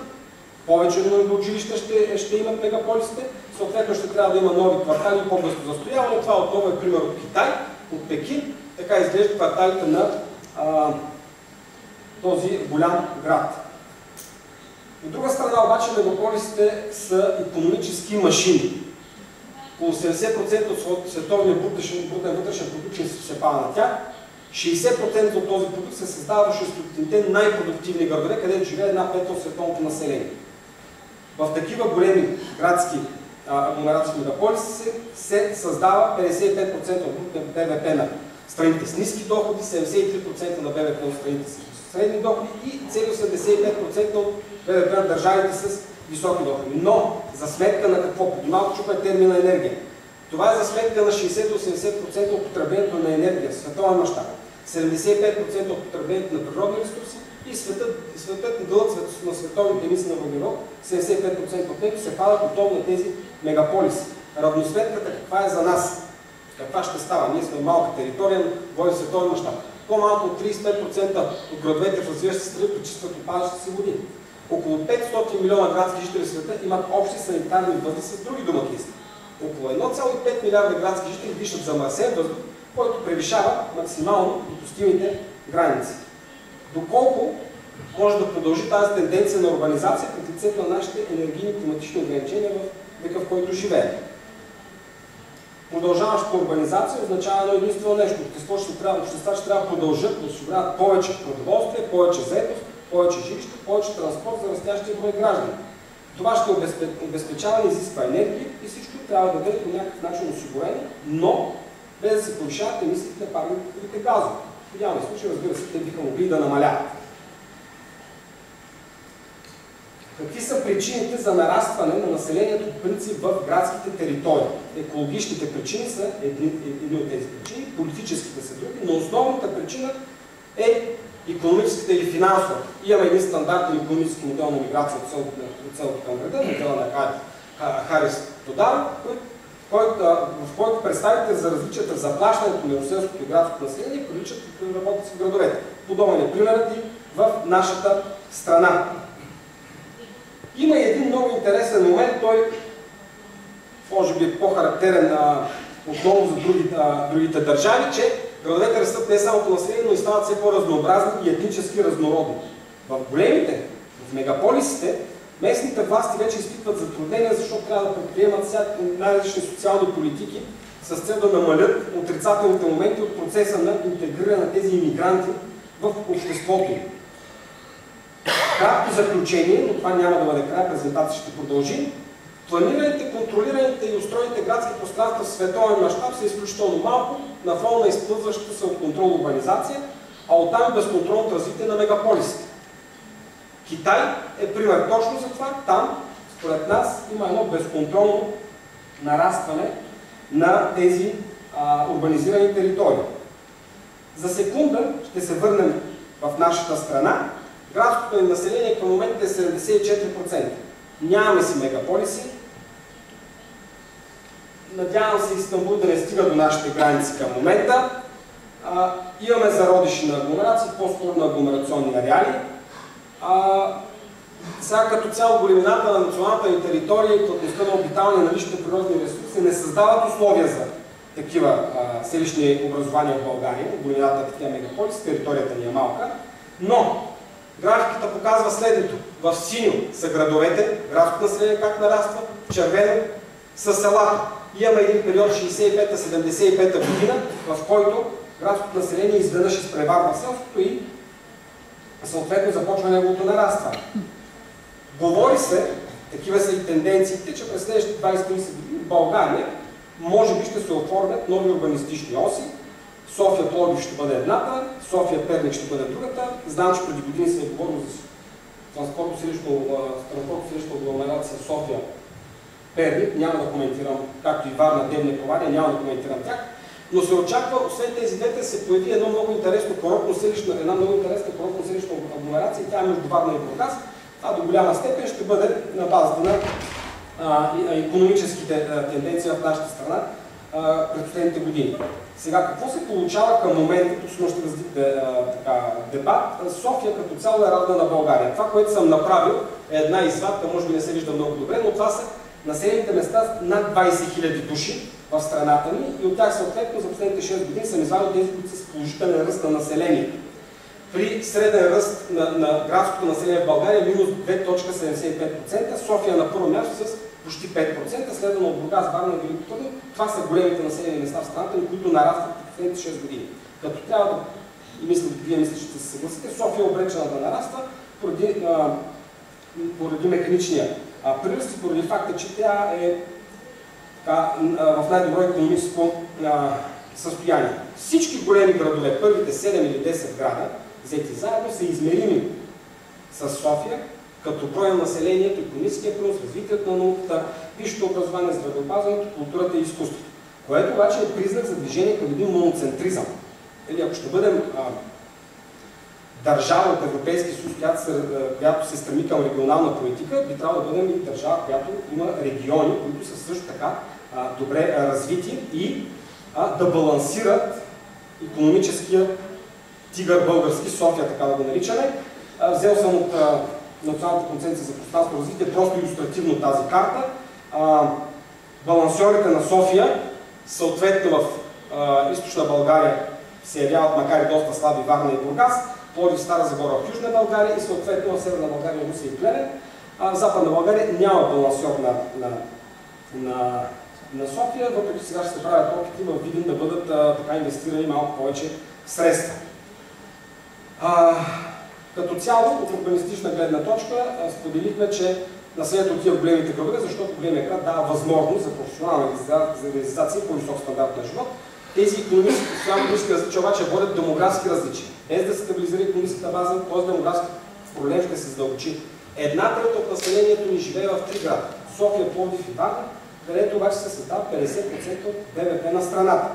Повече нужда училища ще, ще имат мегаполисите. Съответно ще трябва да има нови квартали и по-гъсто застояване. Това отново е пример от Китай, от Пекин. Така изглеждат кварталите на а, този голям град. От друга страна обаче мегаполисите са економически машини. Около 70% от световния брутен, вътрешен продукт се пада на тях. 60% от този продукт се създава в 600-те най-продуктивни градове, където живее една пета от световното население. В такива големи градски агломерации мегаполиси се, създава 55% от БВП на страните с ниски доходи, 73% на БВП от страните с средни доходи и цели 85% от БВП на държавите с високи доходи. Но за сметка на какво? Преди малко чухме термина енергия. Това е за сметка на 60-80% от потреблението на енергия в световен мащаб, 75% от потреблението на природни ресурси и светът, дълът на световните емисии на въглерод, 75% от него се падат от на тези мегаполиси. Равносметката каква е за нас? Каква ще става? Ние сме малка територия, води световен мащаб. По-малко от 35% от градовете в развиващи страни пречистват опадащите си води. Около 500 милиона градски жители в света имат общи санитарни възли с други домакинства. Около 1,5 милиарда градски жители дишат замърсен въздух, който превишава максимално допустимите граници. Доколко може да продължи тази тенденция на урбанизация пред лицето на нашите енергийни климатични ограничения в века, в който живеем? Продължаващата урбанизация означава едно единствено нещо. Обществото ще трябва, общества ще трябва да продължат да осигуряват повече продоволствие, повече заетост, повече жилища, повече транспорт за растящия брой граждани. Това ще обезпечава и изисква енергия и всичко трябва да бъде по някакъв начин осигурено, но без да се повишават емисиите на парниковите газове. В идеалния случай, разбира се, те биха могли да намаляват. Какви са причините за нарастване на населението по принцип в градските територии? Екологичните причини са едни, едни от тези причини, политическите са други, но основната причина е економическата или финансова. Имаме един стандартен економически модел на миграция от селото към града, модела на Харис Тодар, в който представите за различията в заплащането на селското и градското население приличат като работят в градовете. Подобен е примерът и в нашата страна. Има и един много интересен момент, той може би е по-характерен отново за други, другите държави, че градовете растат не само по население, но и стават все по-разнообразни и етнически разнородни. В големите, в мегаполисите, местните власти вече изпитват затруднения, защото трябва да предприемат всякакви най-различни социални политики с цел да намалят отрицателните моменти от процеса на интегриране на тези иммигранти в обществото им. Кратко заключение, но това няма да бъде край, презентация ще продължи. Планираните, контролираните и устроените градски пространства в световен мащаб са изключително малко на фона на изплъзващата се от контрол урбанизация, а оттам и безконтролното развитие на мегаполисите. Китай е пример точно за това. Там, според нас, има едно безконтролно нарастване на тези а, урбанизирани територии. За секунда ще се върнем в нашата страна. Градското ни население към момента е 74%. Нямаме си мегаполиси. Надявам се Истанбул да не стига до нашите граници към момента. А, имаме зародиши на агломерации, по-скоро на агломерационни ареали. А, сега като цяло големината на националната ни територия и плътността на обитаване на личните природни ресурси не създават условия за такива а, селищни образования в България, големината на такива мегаполиси, територията ни е малка, но графиката показва следното. В синьо са градовете, градското население как нараства, в червено са селата. Имаме един период 65-75 година, в който градското население изведнъж изпреварва селското и съответно започва неговото нарастване. Говори се, такива са и тенденциите, че през следващите 20-30 години в България може би ще се оформят нови урбанистични оси. София Пловдив ще бъде едната, София Перник ще бъде другата. Знам, че преди години се е говорило за транспортно-селищна агломерация София Перник. Няма да коментирам, както и Варна, Девня, Провадия, няма да коментирам тях. Но се очаква, освен тези двете, се появи едно много интересно коротно селищна, една много интересна коротно селищна агломерация, тя е между Варна и Бургас. Това до голяма степен ще бъде на базата на а, економическите тенденции в нашата страна през последните години. Сега, какво се получава към момента, тук ще възникне дебат, София като цяло е равна на България. Това, което съм направил е една извадка, може би не се вижда много добре, но това са населените места над 20 000 души в страната ни и от тях съответно за последните 6 години съм извадил тези, които са с положителен ръст на населението. При среден ръст на, на градското население в България минус 2.75%, София на първо място с почти 5%, следвано от Бургас, Варна и Велико Търново. Това са големите населени места в страната ни, които нарастват в последните 6 години. Като трябва да, и мисля, вие мисля, че ще се съгласите, София е обречена да нараства поради, а, поради механичния приръст и поради факта, че тя е така, в най-добро економическо а, състояние. Всички големи градове, първите 7 или 10 града, взети заедно, са измерими с София, като брой на населението, економическия принос, развитието на науката, висшето образование, здравеопазването, културата и изкуството. Което обаче е признак за движение към един моноцентризъм. Или ако ще бъдем а, държава от Европейския съюз, която се, която се стреми към регионална политика, би трябвало да бъдем и държава, която има региони, които са също така а, добре а, развити и а, да балансират економическия тигър български, София, така да го наричаме. А, взел съм от а, Националната конценция за пространство развитие, просто иллюстративно тази карта. А, балансьорите на София, съответно в а, източна България се явяват, макар и доста слаби, Варна и Бургас, Пловдив, Стара Загора в Южна България и съответно в Северна България, Русия и Плевен. А в Западна България няма балансьор на, на, на, на София, въпреки сега ще се правят опити в Видин да бъдат а, така инвестирани малко повече средства. А, като цяло, от урбанистична гледна точка, споделихме, че населението отива в големите градове, защото големия град дава възможност за професионална реализация и по-висок стандарт на живот. Тези економически, социално-економически различия обаче водят демографски различия. Без да се стабилизира економическата база, този демографски проблем ще се задълбочи. Една трета от населението ни живее в три града. София, Пловдив и Варна, където обаче се създава 50% от БВП на страната.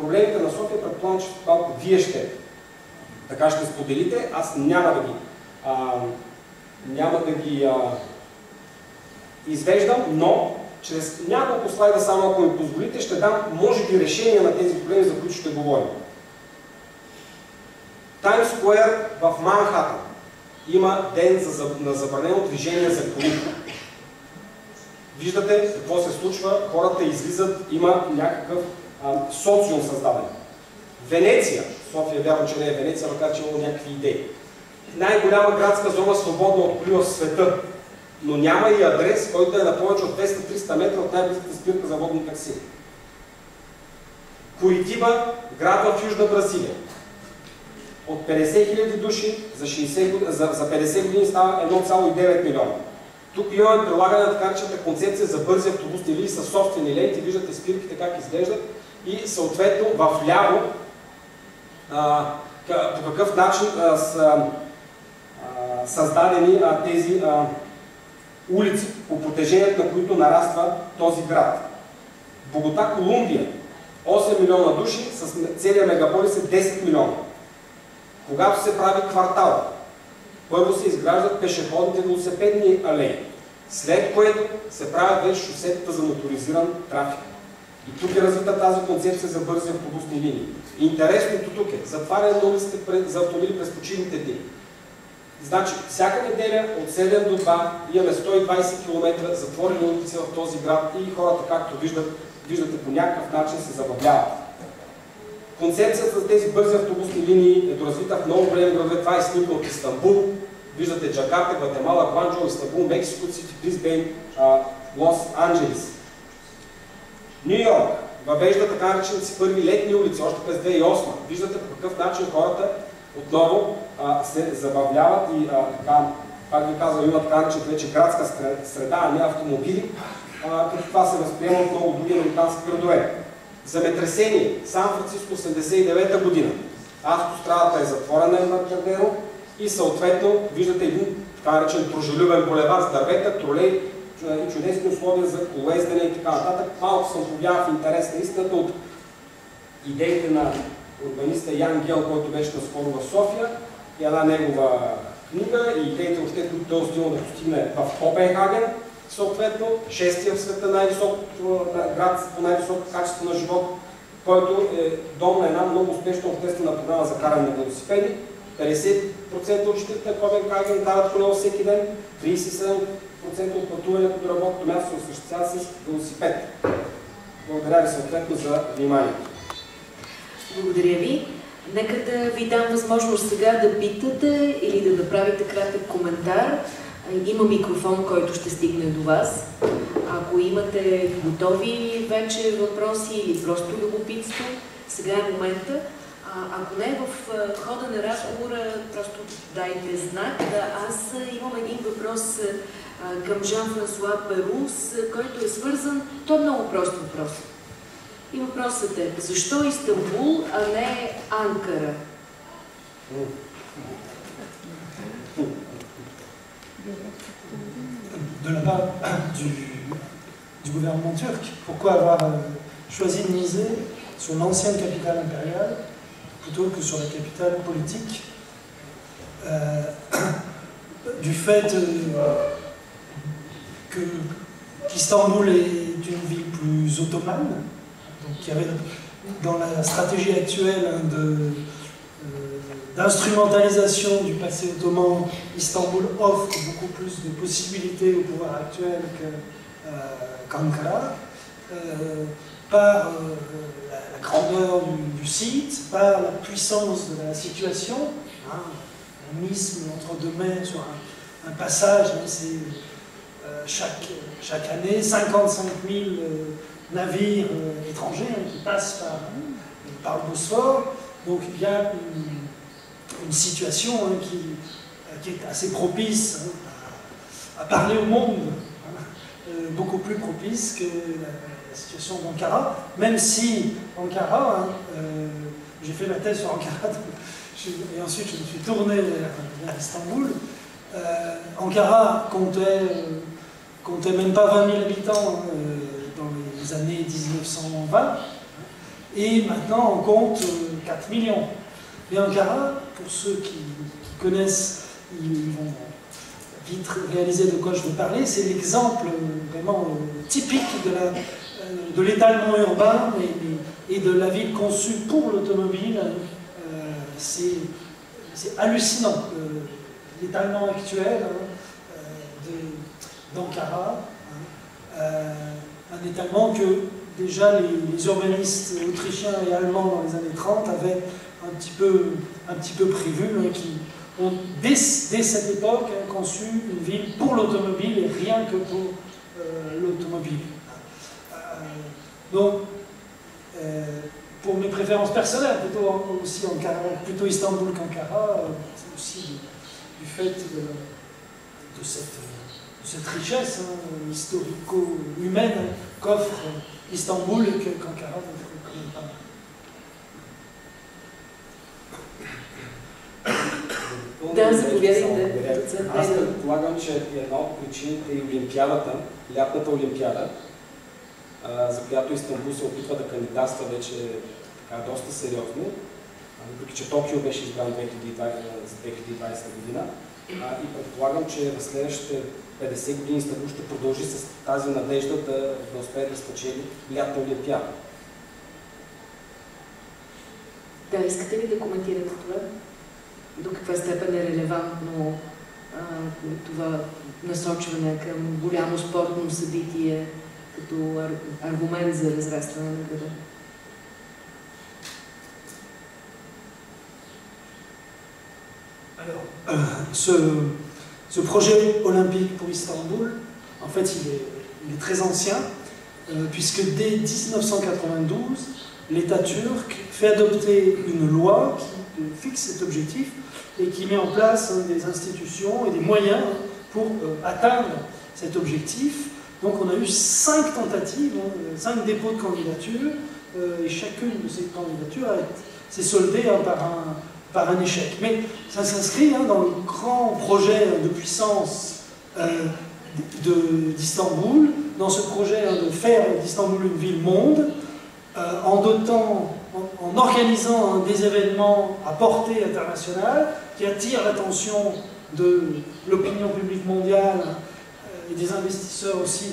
Проблемите на София предполагам, че малко вие ще така ще споделите. Аз няма да ги, а, няма да ги а, извеждам, но чрез няколко слайда, само ако ми позволите, ще дам, може би, решения на тези проблеми, за които ще говорим. Таймс Square в Манхатън има ден за, на забранено движение за коли. Виждате какво се случва, хората излизат, има някакъв а, социум създаден. Венеция, София вярно, че не е Венеция, макар че има някакви идеи. Най-голяма градска зона свободна от коли в света, но няма и адрес, който е на повече от 200-300 метра от най-близката спирка за водни такси. Куритиба, град в Южна Бразилия. От 50 000 души за, 60, за, за 50 години става 1,9 милиона. Тук имаме прилагане на така концепция за бързи автобусни линии с собствени ленти. Виждате спирките как изглеждат и съответно в ляво по какъв начин са създадени тези улици, по протежението на които нараства този град. Богота, Колумбия, 8 милиона души, с целият мегаполис е 10 милиона. Когато се прави квартал, първо се изграждат пешеходните велосипедни алеи, след което се правят вече шосетата за моторизиран трафик. И тук е развита тази концепция за бързи автобусни линии. Интересното тук е затваряне на улиците за автомобили през почивните дни. Значи, всяка неделя от 7 до 2 имаме 120 км затворени улици в този град и хората, както виждат, виждате, по някакъв начин се забавляват. Концепцията за тези бързи автобусни линии е доразвита в много големи градове. Това е снимка от Истанбул. Виждате Джакарта, Гватемала, Гванчо, Истанбул, Мексико Сити, Брисбейн, Лос Анджелис. Нью Йорк въвежда така наречените си първи летни улици, още през 2008. Виждате по какъв начин хората отново а, се забавляват и а, така, пак ви казвам, има така наречената вече градска среда, а не автомобили, като това се възприема от много други американски градове. Земетресение. Сан Франциско 89-та година. Автострадата е затворена на Кардеро и съответно виждате един така наречен дружелюбен булевар с дървета, тролей и чудесни условия за колездене и така нататък. Малко съм повял в интерес на истината от идеите на урбаниста Ян Гел, който беше наскоро в София и една негова книга и идеите въобще, които той успил да постигне в Копенхаген, съответно, шестия в света най-висок град по най-високо качество на живот, който е дом на една много успешна обществена програма за каране на велосипеди. 50% от жителите на Копенхаген карат колело всеки ден, 37% от пътуването до работното място се осъществява с велосипед. Благодаря ви съответно за вниманието. Благодаря ви. Нека да ви дам възможност сега да питате или да направите кратък коментар. Има микрофон, който ще стигне до вас. Ако имате готови вече въпроси или просто любопитство, сега е момента. Ако не, в хода на разговора просто дайте знак. Аз имам един въпрос към Жан-Франсуа Перус, който е свързан. Той е много прост въпрос. И въпросът е, защо Истанбул, а не Анкара? de la part du, du gouvernement turc. Pourquoi avoir euh, choisi de miser sur l'ancienne capitale impériale plutôt que sur la capitale politique euh, Du fait euh, qu'Istanbul est une ville plus ottomane, donc il y avait dans la stratégie actuelle hein, de d'instrumentalisation du passé ottoman, Istanbul offre beaucoup plus de possibilités au pouvoir actuel qu'Ankara, euh, par euh, la, grandeur du, site, par la puissance de la situation. Hein, on mise entre deux mains sur un, passage, hein, c'est euh, chaque, année 55 000 navires étrangers hein, qui passent par, par le Bosphore. Donc il y a une, situation hein, qui, est assez propice hein, à, à, parler au monde, euh, beaucoup plus propice que la, la situation d'Ankara, même si Ankara, euh, j'ai fait ma thèse sur Ankara, et ensuite je me suis tourné vers, Istanbul. Euh, Ankara comptait, comptait même pas 20 000 habitants dans les années 1920, et maintenant on compte 4 millions. Et Ankara, pour ceux qui, qui, connaissent, ils vont vite réaliser de quoi je veux parler, c'est l'exemple vraiment typique de l'étalement urbain et, de la ville conçue pour l'automobile. Euh, c'est hallucinant. L'étalement actuel hein, d'Ankara, hein, euh, un étalement que déjà les, urbanistes autrichiens et allemands dans les années 30 avaient un petit peu, prévu, hein, qui ont dès, cette époque conçu une ville pour l'automobile et rien que pour euh, l'automobile. Euh, donc, euh, pour mes préférences personnelles, plutôt aussi plutôt Istanbul qu'Ankara, c'est aussi du, fait de, cette, cette, richesse hein, historico-humaine qu'offre Istanbul et qu'Ankara ne quand même pas. Да, заповядайте. Аз предполагам, че една от причините и Олимпиадата, лятната Олимпиада, за която Истанбул се опитва да кандидатства вече така, доста сериозно, въпреки че Токио беше избран 2020, за 2020 година. И предполагам, че в следващите 50 години Истанбул ще продължи с тази надежда да, да успее да спечели лятна Олимпиада. Да, искате ли да коментирате това? До каква степен е релевантно а, това насочване към голямо спортно събитие като ар, аргумент за разрастване на града? Alors, euh, ce, ce, projet olympique pour Istanbul, en fait, il est, il est très ancien, euh, puisque dès 1992, l'État turc fait adopter une loi qui fixe cet objectif et qui met en place hein, des institutions et des moyens pour euh, atteindre cet objectif. Donc on a eu cinq tentatives, hein, cinq dépôts de candidature, euh, et chacune de ces candidatures s'est soldée hein, par, un, échec. Mais ça s'inscrit dans le grand projet de puissance euh, d'Istanbul, dans ce projet de faire d'Istanbul une ville monde, en dotant en, organisant des événements à portée internationale qui attirent l'attention de l'opinion publique mondiale euh, des investisseurs aussi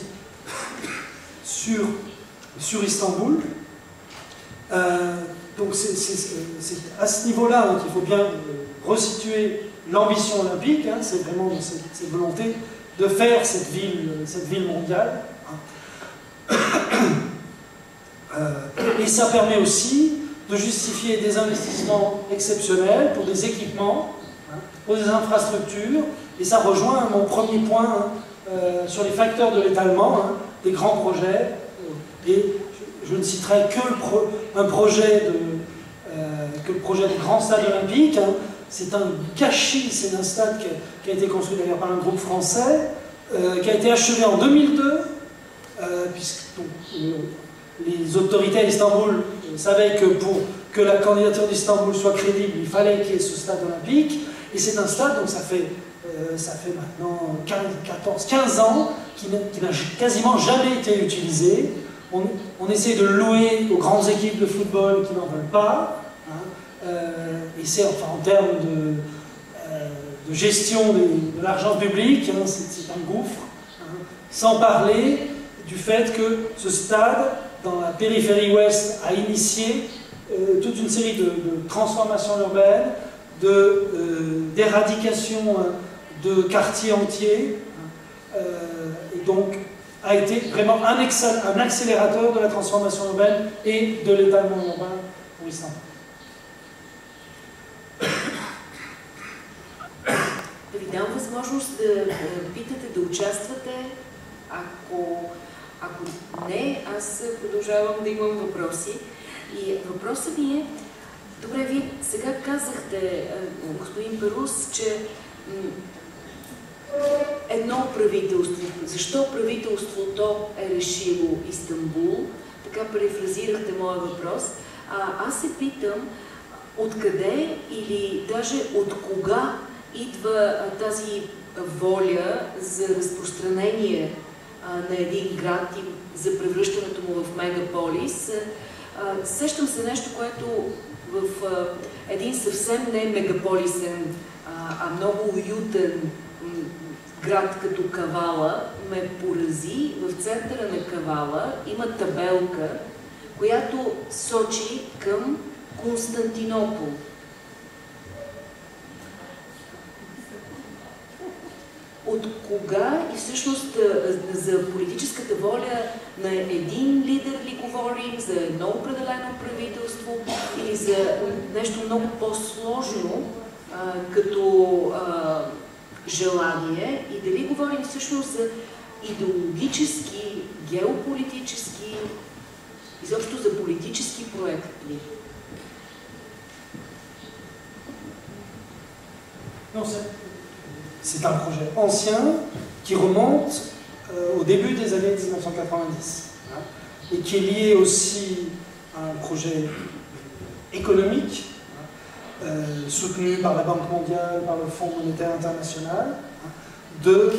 sur, Istanbul. Euh, donc c'est à ce niveau-là qu'il faut bien resituer l'ambition olympique, hein, c'est vraiment cette, volonté de faire cette ville, mondiale. Euh, et ça permet aussi de justifier des investissements exceptionnels pour des équipements, hein, pour des infrastructures, et ça rejoint mon premier point hein, euh, sur les facteurs de l'étalement hein, des grands projets. Et je, ne citerai que un projet de, euh, que le projet du grand stade olympique. C'est un gâchis, c'est un stade qui a, été construit d'ailleurs par un groupe français, qui a été achevé en 2002, puisque les autorités à Istanbul savaient que pour que la candidature d'Istanbul soit crédible, il fallait qu'il y ait ce stade olympique. Et c'est un stade, donc ça fait, euh, ça fait maintenant 15, 14, 15 ans, qui n'a quasiment jamais été utilisé. On, essaie de louer aux grandes équipes de football qui n'en veulent pas. Hein. Euh, et c'est enfin en termes de, euh, gestion de, l'argent public, hein, c'est un gouffre. Hein. Sans parler du fait que ce stade dans la périphérie ouest, a initié toute une série de, transformations urbaines, d'éradication de, quartiers entiers, euh, et donc a été vraiment un, un, accélérateur de la transformation urbaine et de l'étalement urbain pour Istanbul. Да ви дам възможност да питате, да участвате, ако Ако не, аз продължавам да имам въпроси. И въпросът ми е, добре, вие сега казахте, господин Перус, че едно правителство, защо правителството е решило Истанбул, така префразирахте моя въпрос, а аз се питам, откъде или даже от кога идва тази воля за разпространение на един град и за превръщането му в мегаполис. Сещам се нещо, което в един съвсем не мегаполисен, а много уютен град като Кавала ме порази. В центъра на Кавала има табелка, която сочи към Константинопол. От кога и всъщност за политическата воля на един лидер ли говорим, за едно определено правителство или за нещо много по-сложно като а, желание и дали говорим всъщност за идеологически, геополитически, изобщо за политически проект ли? Non, c'est un projet ancien qui remonte euh, au début des années 1990 hein, et qui est lié aussi à un projet économique hein, euh, soutenu par la Banque mondiale, par le Fonds monétaire international, hein, de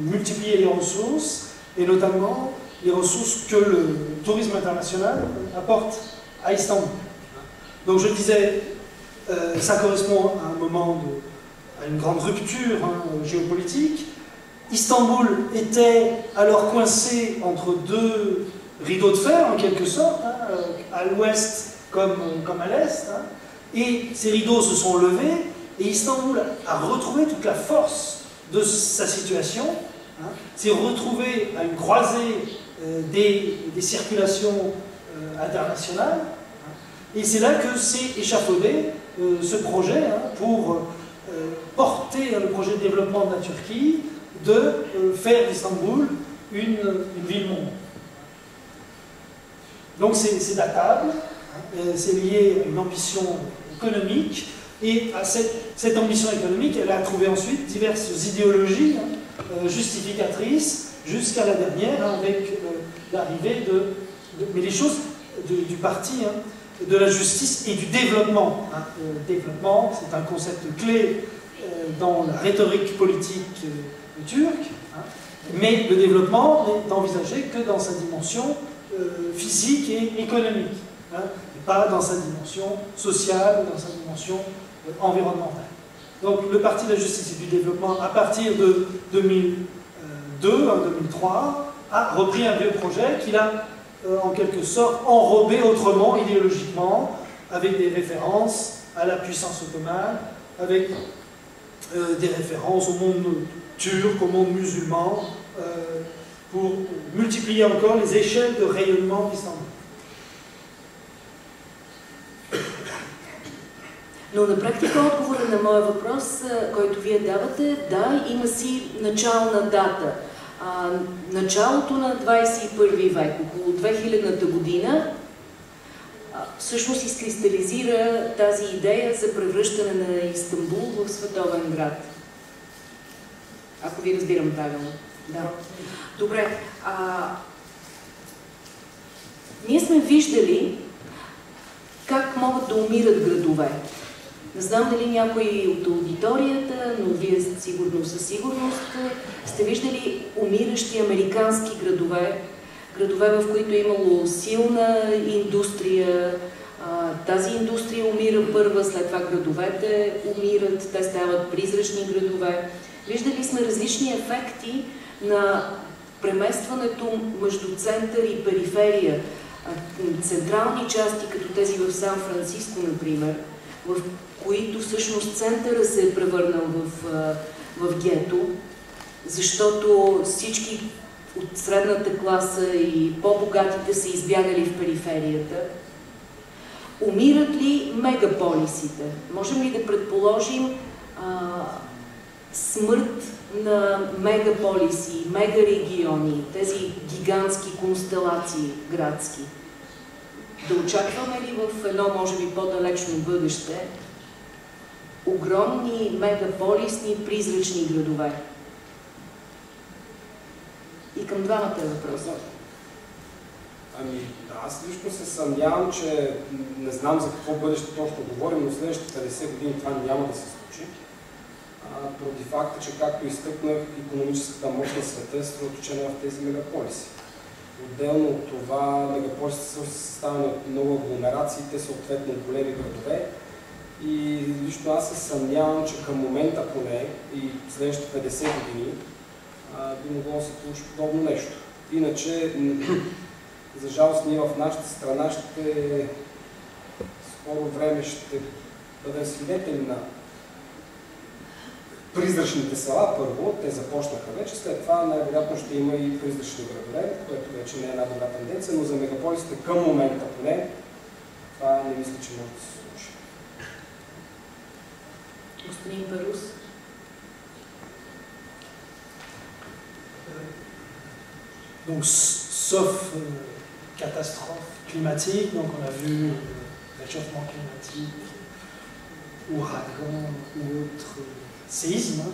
multiplier les ressources et notamment les ressources que le tourisme international apporte à Istanbul. Donc je disais, euh, ça correspond à un moment de une grande rupture hein, géopolitique. Istanbul était alors coincé entre deux rideaux de fer, en quelque sorte, hein, euh, à l'ouest comme, comme à l'est. Et ces rideaux se sont levés, et Istanbul a retrouvé toute la force de sa situation, s'est retrouvé à une croisée euh, des, circulations euh, internationales, et c'est là que s'est échafaudé ce projet pour porter le projet de développement de la Turquie de euh, faire d'Istanbul une, ville monde. Donc c'est datable, hein, c'est lié à une ambition économique, et à cette, ambition économique, elle a trouvé ensuite diverses idéologies hein, euh, justificatrices, jusqu'à la dernière, hein, avec euh, l'arrivée de, Mais les choses du parti de la justice et du développement. Le développement, c'est un concept clé euh, dans la rhétorique politique euh, turque, hein, mais le développement n'est envisagé que dans sa dimension euh, physique et économique, hein, pas dans sa dimension sociale ou dans sa dimension environnementale. Donc le Parti de la justice et du développement, à partir de 2002, 2003, hein, a repris un vieux projet qu'il a en quelque sorte enrobé autrement, idéologiquement, avec des références à la puissance ottomane, avec euh, des références au monde turc, au monde musulman, euh, pour multiplier encore les échelles de rayonnement d'Istanbul. Но на практика отговора на моя въпрос, който вие давате, да, има си начална дата. А, началото на 21 век, около 2000-та година, всъщност изкристализира тази идея за превръщане на Истанбул в световен град. Ако ви разбирам правилно. Да. Добре. А, ние сме виждали как могат да умират градове. Не знам дали някой от аудиторията, но вие сигурно със сигурност сте виждали умиращи американски градове, градове, в които е имало силна индустрия. Тази индустрия умира първа, след това градовете умират, те стават призрачни градове. Виждали сме различни ефекти на преместването между център и периферия. Централни части, като тези в Сан-Франциско, например, в които всъщност центъра се е превърнал в, в гето, защото всички от средната класа и по-богатите са избягали в периферията. Умират ли мегаполисите? Можем ли да предположим а, смърт на мегаполиси, мегарегиони, тези гигантски констелации градски? Да очакваме ли в едно, може би, по-далечно бъдеще огромни мегаполисни призрачни градове? И към двамата е въпроса. Ами, аз лично се съмнявам, че не знам за какво бъдеще точно говорим, но следващите 50 години това няма да се случи. А, поради факта, че както изтъкнах, економическата мощ на света е съсредоточена в тези мегаполиси. Отделно от това, мегаполисите са съставени от много агломерации, те съответно от големи градове. И лично аз се съмнявам, че към момента поне и следващите 50 години би могло да се получи подобно нещо. Иначе, за жалост, ние в нашата страна ще скоро време ще бъдем свидетели на призрачните села първо, те започнаха вече, след това най-вероятно ще има и призрачни градове, което вече не е една добра тенденция, но за мегаполисите към момента поне, това не мисля, че може да се случи. Господин Барус. Donc, sauf euh, catastrophe climatique, donc on a vu euh, réchauffement climatique, ouragan ou autre euh, séisme. hein.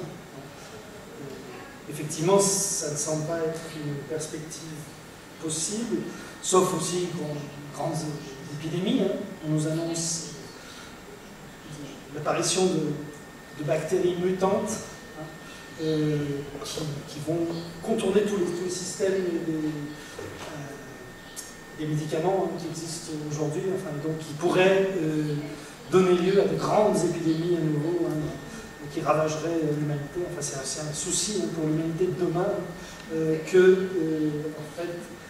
Effectivement, ça ne semble pas être une perspective possible, sauf aussi grandes, grandes épidémies. hein. On nous annonce l'apparition de, bactéries mutantes hein, euh, qui, vont contourner tous les, tous systèmes des, euh, médicaments qui existent aujourd'hui, enfin, donc qui pourraient euh, donner lieu à de grandes épidémies à nouveau, qui ravageraient euh, l'humanité. Enfin, c'est un, souci hein, pour l'humanité de demain euh, que, euh,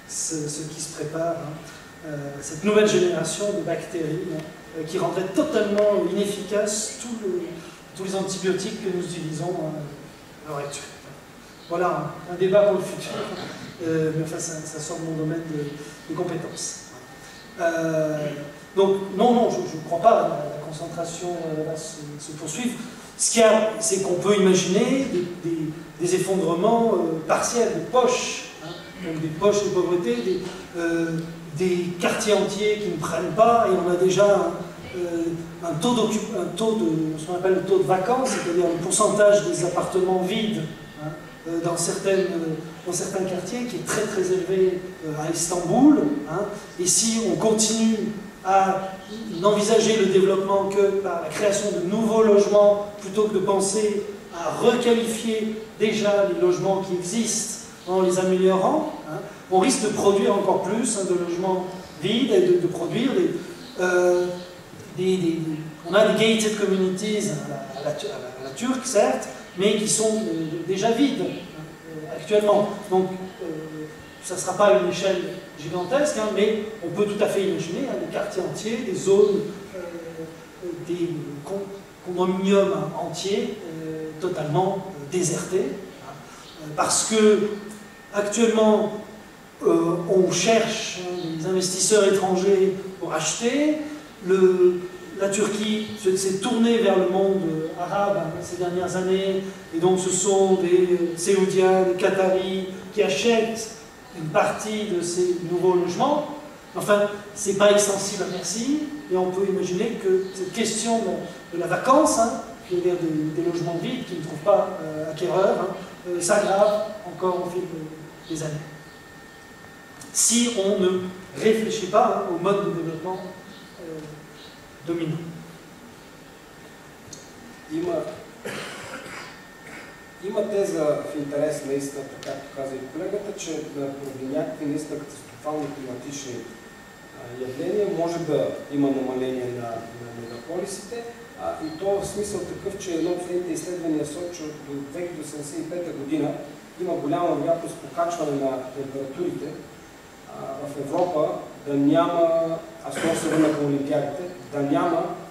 ce, qui se prépare, hein, cette nouvelle génération de bactéries hein, qui rendrait totalement inefficace tous les antibiotiques que nous utilisons euh, à l'heure actuelle. Voilà un, débat pour le futur, mais enfin ça, sort de mon domaine de, compétences. Donc non, non, je ne crois pas à la, concentration va se, se poursuivre. Ce qu'il y a, c'est qu'on peut imaginer des, des- des effondrements euh, partiels, des poches, hein, donc des poches de pauvreté, des, euh, des quartiers entiers qui ne prennent pas, et on a déjà un, euh, un taux, un taux de ce qu'on appelle le taux de vacances, c'est-à-dire le pourcentage des appartements vides hein, dans, certaines, dans certains quartiers qui est très très élevé à Istanbul. hein. et si on continue à n'envisager le développement que par la création de nouveaux logements plutôt que de penser à requalifier déjà les logements qui existent en les améliorant, hein, on risque de produire encore plus hein, de logements vides et de, produire des, euh, des- on a des gated communities à la, à turque, certes, mais qui sont euh, déjà vides euh, actuellement. Donc, ça ne sera pas une échelle gigantesque, hein, mais on peut tout à fait imaginer hein, des quartiers entiers, des zones, euh, euh, des con- condominiums entiers euh, totalement désertés. hein. Parce que actuellement, on cherche des investisseurs étrangers pour acheter. La Turquie se- s'est tournée vers le monde arabe ces dernières années, et donc ce sont des Séoudiens, des Qataris qui achètent une partie de ces nouveaux logements. Enfin, c'est pas extensible à merci, et on peut imaginer que cette question de la vacance, hein, c'est-à-dire des, logements vides qui ne trouvent pas euh, acquéreurs, hein, euh, s'aggrave encore au fil des années. Si on ne réfléchit pas hein, au mode de développement euh, dominant. Dis-moi, има теза в интерес на истината, както каза и колегата, че поради някакви наистина катастрофални климатични а, явления може да има намаление на, на мегаполисите. А, и то в смисъл такъв, че едно от последните изследвания сочи от до 2085 година има голяма вероятност покачване на температурите а, в Европа да няма, аз много се Олимпиадите, да няма а,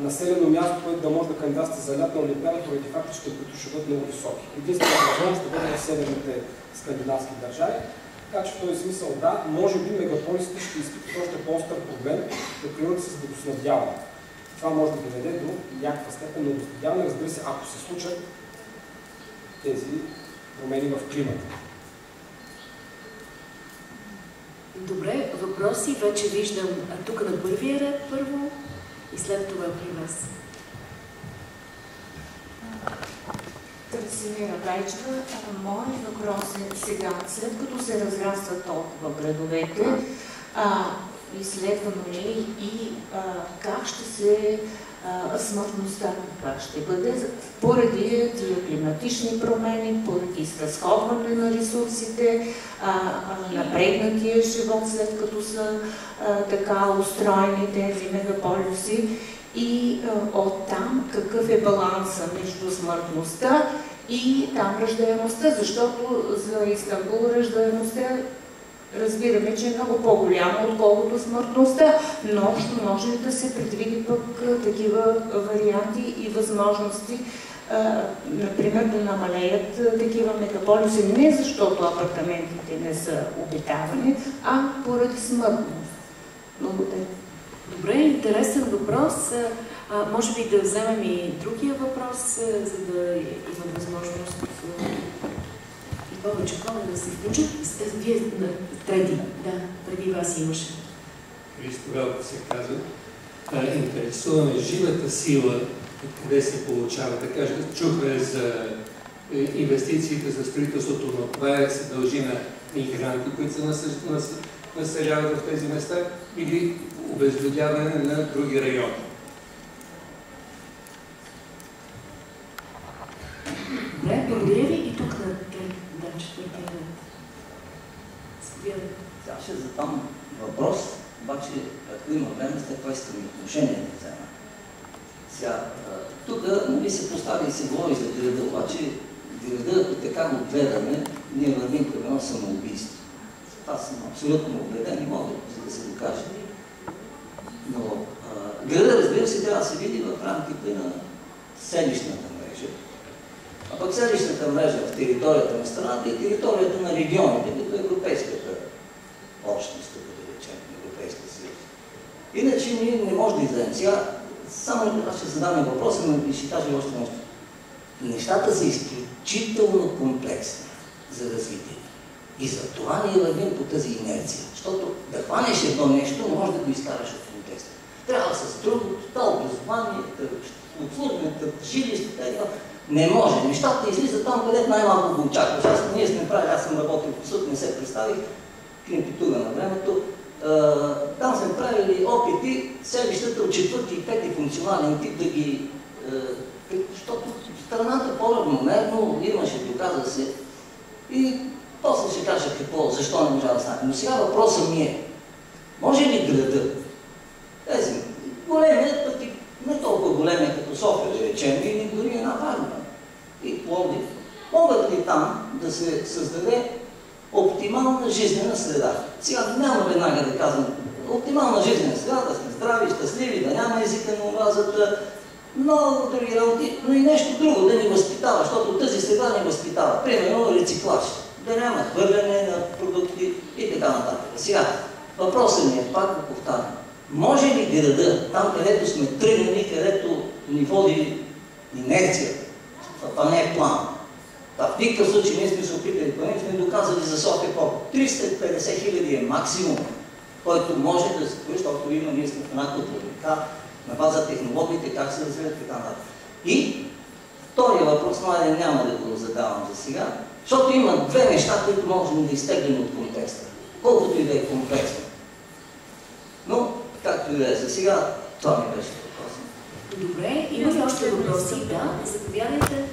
населено място, което да може да кандидатства за лятна олимпиада, поради факта, че температурите ще бъдат много високи. Единствената възможност ще бъде в северните скандинавски държави. Така че в този смисъл, да, може би мегаполисите ще изпитат още по-остър проблем да приемат с водоснабдяване. Това може да доведе до някаква степен на водоснабдяване, разбира се, ако се случат тези промени в климата. Добре, въпроси вече виждам тук на първия ред първо и след това при вас. Красимира Байчева, моят въпрос е сега, след като се разрастват толкова градовете, а, изследвано ли и а, как ще се смъртността как ще бъде поради тия климатични промени, поради изразходване на ресурсите, а, а, напрегнатия живот след като са а, така устроени тези мегаполиси. И а, оттам какъв е баланса между смъртността и там ръждаемостта, защото за Истанбул ръждаемостта разбираме, че е много по-голяма, отколкото смъртността, но може ли да се предвиди пък такива варианти и възможности например, да намалеят такива мегаполиси, не защото апартаментите не са обитавани, а поради смъртност. Благодаря. Добре, интересен въпрос. А, може би да вземем и другия въпрос, за да има възможност повече хора да се включат. Вие трети, да, преди вас имаше. Христо Велко се казва. Интересуваме живата сила къде се получава. Да кажа, чухме за е, инвестициите за строителството, но това се дължи на мигранти, които се населяват в тези места или обезлюдяване на други райони. Добре, благодаря ви и тук на да, четвъртия Сега ще задам въпрос, обаче ако има време, след това искам отношение да взема. Сега, тук нали, се поставя и се говори за града, обаче града, ако така го гледаме, ние вървим към едно самоубийство. Аз съм абсолютно убеден и мога за да се докаже. Но а, града, разбира се, трябва да се види в рамките на селищната. А пък селищната мрежа в територията на страната и територията на регионите, като европейската общност, да речем, Европейския съюз. Иначе ние не можем да излезем. Сега само аз ще задам въпроса, но и ще кажа още нещо. Нещата са изключително комплексни за развитие. И за това ние вървим по тази инерция. Защото да хванеш едно нещо, не можеш да го изкараш от контекста. Трябва с другото, това образование, обслужването, жилищата, не може. Нещата излизат там, където най-малко го очакваш. Аз, ние сме правили, аз съм работил в суд, не се представих, кримпитуга на времето, там сме правили опити селищата от четвърти и пети функционален тип да ги... Защото страната по-равномерно имаше, доказа се. И после ще кажа какво, защо не можа да стане. Но сега въпросът ми е, може ли града, тези големият не толкова големия като София, да речем, или дори една Варна и Пловдив, могат ли там да се създаде оптимална жизнена среда. Сега няма веднага да казвам оптимална жизнена среда, да сме здрави, щастливи, да няма езика на омразата, много други работи, но и нещо друго да ни възпитава, защото тази среда ни възпитава. Примерно рециклаж, да няма хвърляне на продукти и така нататък. Сега, въпросът ми е, пак повтарям, може ли града, там където сме тръгнали, където ни води инерцията, това не е план, в никакъв случай ние сме се опитали, поне сме доказали за София колко. 350 хиляди е максимум, който може да се появи, защото има ние сме в една културника, на база технологиите, как се развиват така нататък. И втория въпрос, но няма да го задавам за сега, защото има две неща, които можем да изтеглим от контекста. Колкото и да е комплексно. Но, както и да е за сега, това ми беше въпрос. Добре, има ли още въпроси? Да, заповядайте.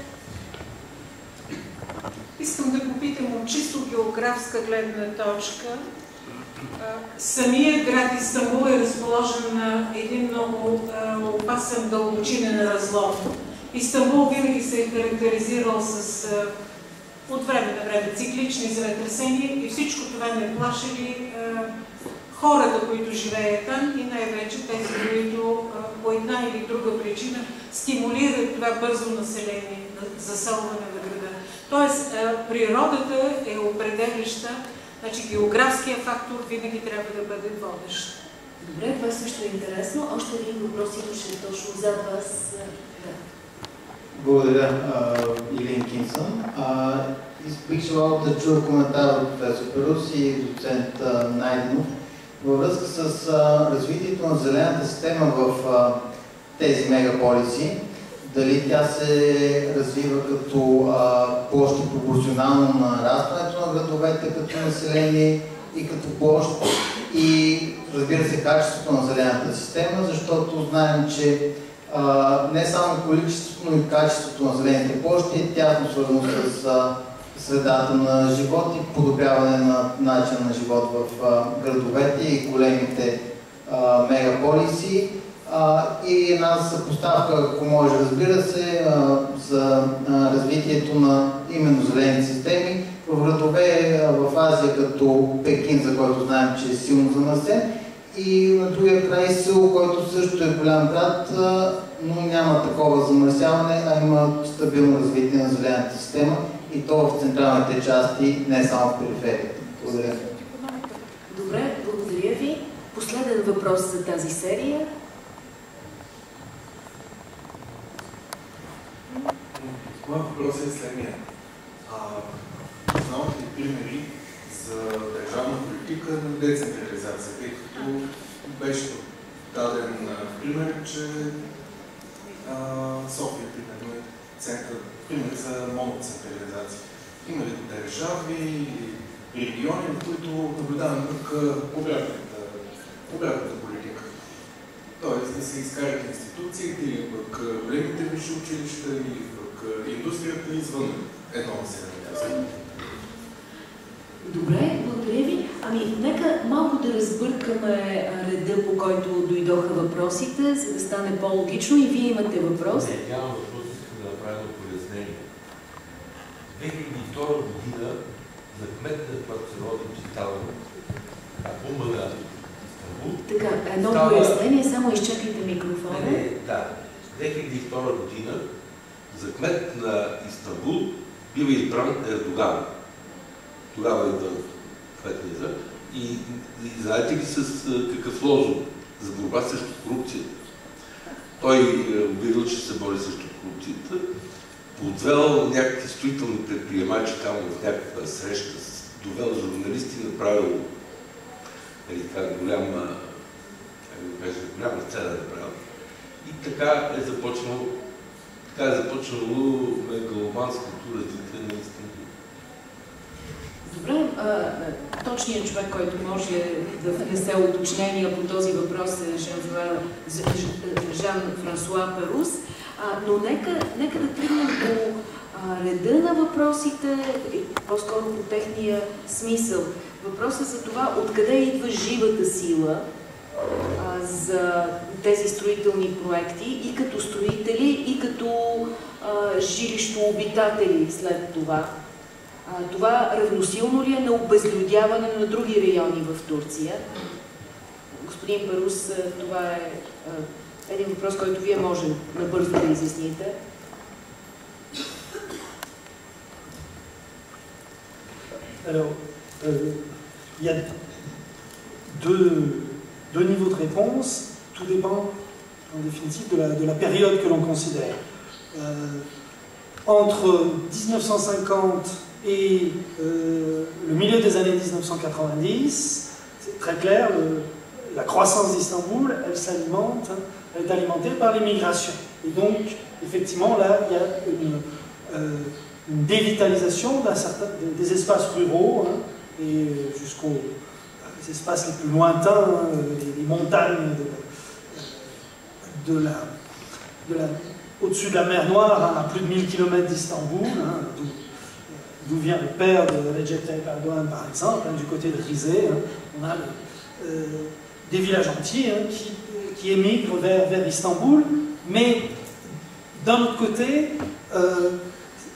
Искам да попитам от чисто географска гледна точка. Самият град Истанбул е разположен на един много опасен дълбочинен разлом. Истанбул винаги се е характеризирал с от време на време циклични земетресения и всичко това не плашили хората, които живеят там и най-вече тези, които по една или друга причина стимулират това бързо население, заселване на града. Тоест, природата е определяща, значи географския фактор винаги трябва да бъде водещ. Добре, това също е интересно. Още един въпрос имаше точно за вас. Да. Благодаря, Илин Кинсън. Бих желал да чуя коментар от професор Перус и доцент Найденов във връзка с развитието на зелената система в тези мегаполиси дали тя се развива като а, площ пропорционално на нарастването на градовете като население и като площ и разбира се качеството на зелената система, защото знаем, че а, не само количеството, но и качеството на зелените площи е тясно свързано с а, средата на живот и подобряване на начин на живот в градовете и големите мегаполиси. И една съпоставка, ако може, разбира се, за развитието на именно зелени системи в градове в Азия, като Пекин, за който знаем, че е силно замърсен, и на другия край село, който също е голям град, но няма такова замърсяване, а има стабилно развитие на зелената система и то в централните части, не само в периферията. Благодаря. Добре, благодаря ви. Последен въпрос за тази серия. Моят въпрос е следния. Познавате ли примери за държавна политика на децентрализация, тъй като беше даден пример, че а, София, примерно, е център, пример за моноцентрализация. Има ли държави или региони, в които наблюдаваме пък обратната, обратната политика? Тоест да се изкарат институциите или пък големите висши училища или пък индустрията извън едно населено място. Добре, благодаря ви. Ами, нека малко да разбъркаме реда, по който дойдоха въпросите, за да стане по-логично и вие имате въпрос. Не, нямам въпрос, искам да направя едно пояснение. 2002 година за кмет на когато се роди Читален, а бумба на Истанбул. Така, едно става... пояснение, само изчакайте микрофона. Не, не, да. 2002 година за кмет на Истанбул бива избран Ердоган тогава идва Кветниза. И, и знаете ли с какъв лозунг за борба срещу корупцията? Той е обявил, че се бори срещу корупцията, подвел някакви строителни предприемачи там в някаква среща, довел журналисти, направил нали, така, голяма, как да голяма сцена направил. И така е започнало, така е започнало мегаломанското развитие на Истанбул. Добре, точният човек, който може да внесе уточнения по този въпрос е Жан-Франсуа Перус, но нека, нека да тръгнем по реда на въпросите, по-скоро по техния смисъл. Въпросът за това откъде идва живата сила а, за тези строителни проекти и като строители, и като а, жилищообитатели след това. А, това равносилно ли е на обезлюдяване на други райони в Турция? Господин Парус, това е а, един въпрос, който вие може набързо да изясните. Alors, euh, il y a deux, deux, niveaux de réponse. Tout dépend, en définitive, de la, de la période que l'on considère. Euh, entre 1950 et euh, le milieu des années 1990, c'est très clair, le, la croissance d'Istanbul, elle s'alimente, elle est alimentée par l'immigration. Et donc, effectivement, là, il y a une, euh, dévitalisation des, espaces ruraux, hein, et jusqu'aux espaces les plus lointains, hein, les, montagnes la au-dessus de la mer Noire, hein, à plus de 1000 km d'Istanbul, d'où vient le père de Recep Tayyip Erdogan, par exemple, hein, du côté de Rizé. Hein, euh, des villages entiers hein, qui, émigrent vers, vers Istanbul, mais d'un autre côté, euh,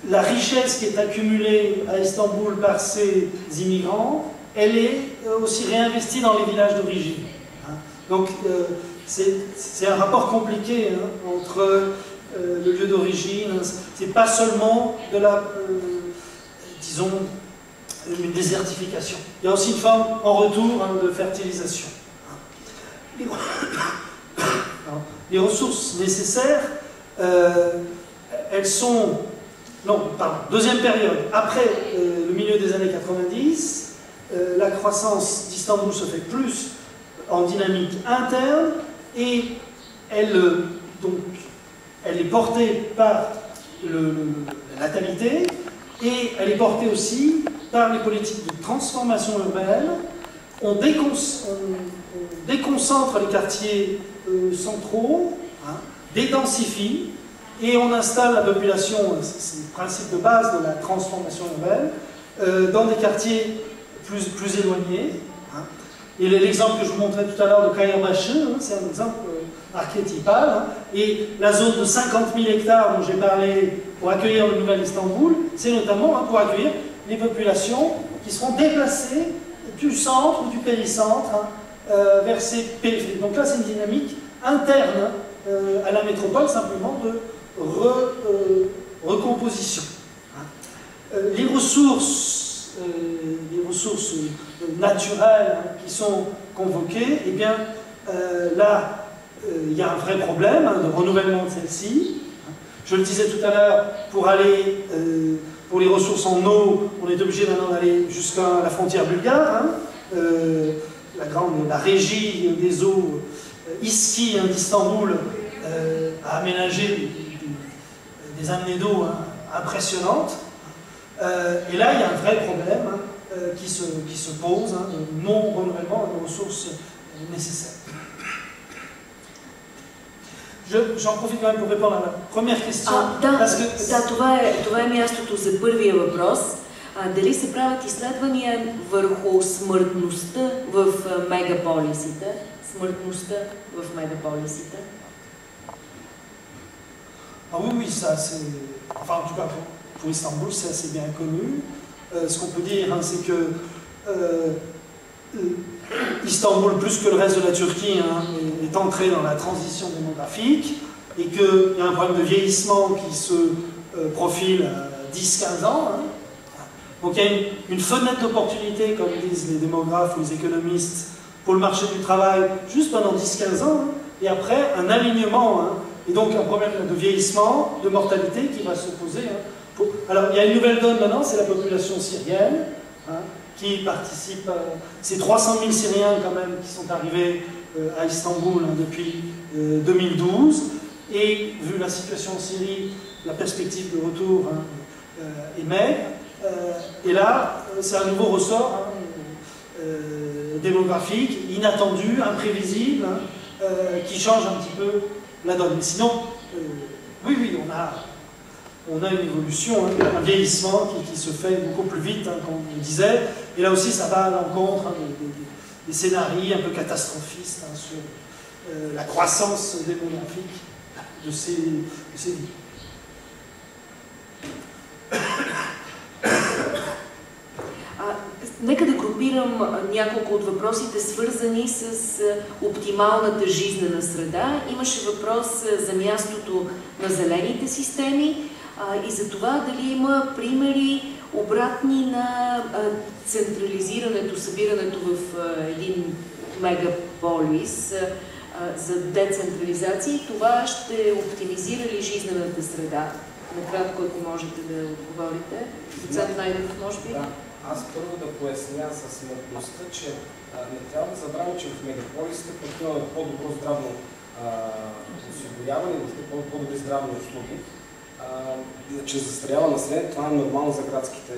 la richesse qui est accumulée à Istanbul par ces immigrants, elle est euh, aussi réinvestie dans les villages d'origine. Hein. Donc, euh, c'est un rapport compliqué hein, entre le lieu d'origine. C'est pas seulement de la disons, une désertification. Il y a aussi une forme, en retour, de fertilisation. Les, ressources nécessaires, euh, elles sont... Non, pardon, deuxième période. Après euh, le milieu des années 90, euh, la croissance d'Istanbul se fait plus en dynamique interne et elle, donc, elle est portée par la natalité, et elle est portée aussi par les politiques de transformation urbaine. On, déconcentre, on, on déconcentre les quartiers euh, centraux, hein, dédensifie, et on installe la population, c'est le principe de base de la transformation urbaine, euh, dans des quartiers plus, plus éloignés. Hein. Et l'exemple que je vous montrais tout à l'heure de Kayamashi, hein, c'est un exemple euh, archétypal. Hein. Et la zone de 50 000 hectares dont j'ai parlé pour accueillir le nouvel Istanbul, c'est notamment pour accueillir les populations qui seront déplacées du centre ou du péricentre euh, vers ses périphériques. Donc là, c'est une dynamique interne à la métropole, simplement de recomposition. les ressources, les ressources naturelles hein, qui sont convoquées, eh bien, là, il y a un vrai problème hein, de renouvellement de celles-ci. Je le disais tout à l'heure, pour aller pour les ressources en eau, on est obligé maintenant d'aller jusqu'à la frontière bulgare. Hein. Euh, la, grande, la régie des eaux euh, ISKI hein, d'Istanbul euh, a aménagé des, amenées d'eau hein, impressionnantes. et là, il y a un vrai problème qui, se, qui se pose de non-renouvellement des ressources nécessaires. J'en profite quand même pour répondre à la première question. А, да, parce que... да това, е, това е мястото за първия въпрос. А, дали се правят изследвания върху смъртността в мегаполисите? Смъртността в мегаполисите? Ah oui, oui, ça c'est... Enfin, en tout cas, pour, pour Istanbul, c'est assez bien connu. Euh, ce qu'on peut dire, hein, c'est que euh, Istanbul, plus que le reste de la Turquie, hein, est entré dans la transition démographique et qu'il y a un problème de vieillissement qui se euh, profile à 10-15 ans. Hein. donc il y a une, fenêtre d'opportunité, comme disent les démographes ou les économistes, pour le marché du travail, juste pendant 10-15 ans, hein. et après un alignement, et donc un problème de vieillissement, de mortalité qui va se poser. Alors il y a une nouvelle donne maintenant, c'est la population syrienne qui participent. C'est 300 000 Syriens quand même qui sont arrivés euh, à Istanbul hein, depuis 2012. Euh, Et vu la situation en Syrie, la perspective de retour hein, euh, est maigre. Et là, c'est un nouveau ressort hein, démographique, inattendu, imprévisible, qui change un petit peu la donne. Sinon, oui, oui, on a on a une évolution, hein, un vieillissement qui, se fait beaucoup plus vite, hein, comme on disait. Et là aussi, ça va à l'encontre hein, des, scénarios un peu catastrophistes sur euh, la croissance démographique de ces, de ces. Нека да групирам няколко от въпросите, свързани с оптималната жизнена среда. Имаше въпрос за мястото на зелените системи и за това дали има примери обратни на централизирането, събирането в един мегаполис за децентрализация и това ще оптимизира ли жизнената среда? Накратко, ако можете да отговорите. Доцент Найдов, може би? Да. Аз първо да поясня с смъртността, че а, не трябва да забравим, че в мегаполисите пък имаме по-добро здравно а, осигуряване, по-добри здравни услуги че застарява население, това е нормално за градските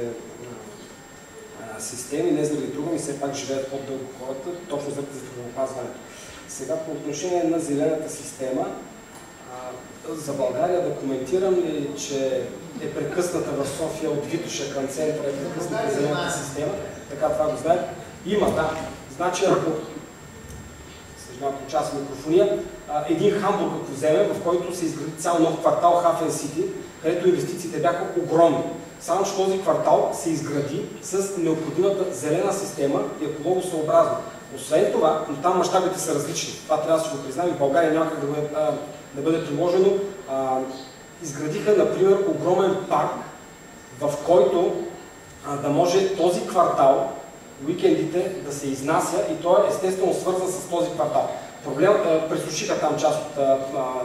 а, системи, не заради друго, и все пак живеят по-дълго хората, точно заради здравеопазването. Сега по отношение на зелената система, а, за България да коментирам ли, че е прекъсната в София от Витоша към центъра, е прекъсната зелената система, така това го знаете. Има, да. Значи ако съжалявам час микрофония, един Хамбург, ако вземе, в който се изгради цял нов квартал Хафен Сити, където инвестициите бяха огромни. Само че този квартал се изгради с необходимата зелена система и екологосъобразно. Освен това, но там мащабите са различни. Това трябва да си го признаем и България няма как да бъде, да бъде приложено. А, изградиха, например, огромен парк, в който а, да може този квартал, уикендите, да се изнася и той е естествено свързан с този квартал. Проблем, пресушиха там част от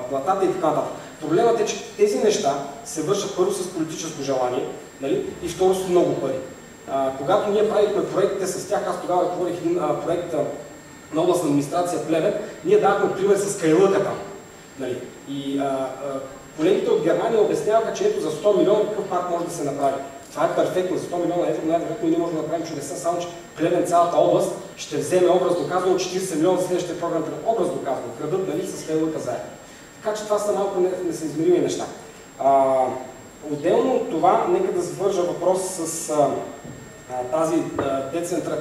платата и така нататък. Проблемът е, че тези неща се вършат първо с политическо желание нали? и второ с много пари. А, когато ние правихме проектите с тях, аз тогава ръководих един а, проект а, на областна администрация Плевен, ние давахме пример с Кайлъка там. Нали? И а, а, колегите от Германия обясняваха, че ето за 100 милиона какъв парк може да се направи. Това е перфектно. За 100 милиона евро най-вероятно ние можем да направим чудеса, само че Плевен цялата област ще вземе образ доказано 40 милиона за следващия програм. Образ доказано. Крадат нали, с Кайлъка заедно. Така че това са малко несъизмерими неща. А, отделно от това, нека да завържа въпрос с а, а, тази децентра...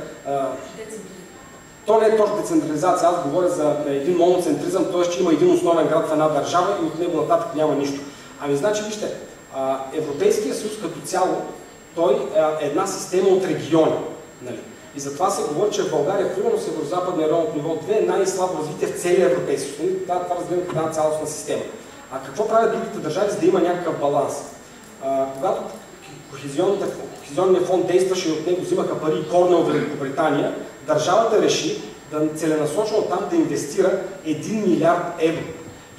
То не е точно децентрализация, аз говоря за един моноцентризъм, т.е. че има един основен град в една държава и от него нататък няма нищо. Ами значи, вижте, Европейския съюз като цяло, той е една система от региони. Нали? И затова се говори, че в България, примерно северо-западния район от ниво 2 е най-слабо развитие в целия Европейски съюз. Това, това разбирам като една цялостна система. А какво правят другите държави, за да има някакъв баланс? А, когато Кохезионният фонд действаше и от него взимаха пари Корнел Великобритания, държавата реши да целенасочено там да инвестира 1 милиард евро.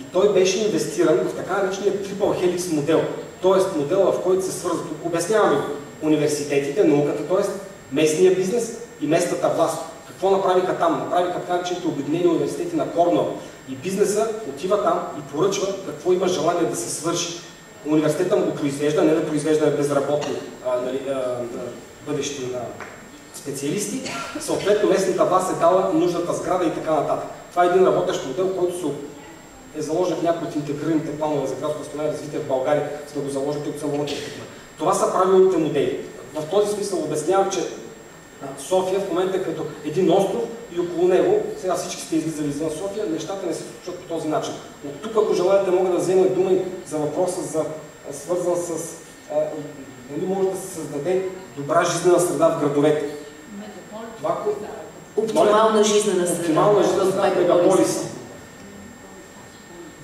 И той беше инвестиран в така наречения Triple Helix модел, т.е. модел, в който се свързват, обясняваме университетите, науката, т.е. местния бизнес и местната власт. Какво направиха там? Направиха така наречените обединени университети на Корнел. И бизнеса отива там и поръчва какво има желание да се свърши. Университета му го произвежда, не да произвежда безработни а, нали, а, бъдещи на специалисти. Съответно местната власт е дала нужната сграда и така нататък. Това е един работещ модел, който се е заложен в някои от интегрираните планове за градско възстановяване и развитие в България, да го заложите от самото Това са правилните модели. В този смисъл обяснявам, че София в момента е като един остров и около него, сега всички сте излизали извън София, нещата не се случват по този начин. От тук, ако желаете, мога да взема дума за въпроса, за, свързан с дали може да се създаде добра жизнена среда в градовете. Оптимална жизнена среда. Оптимална жизнена среда в мегаполиса.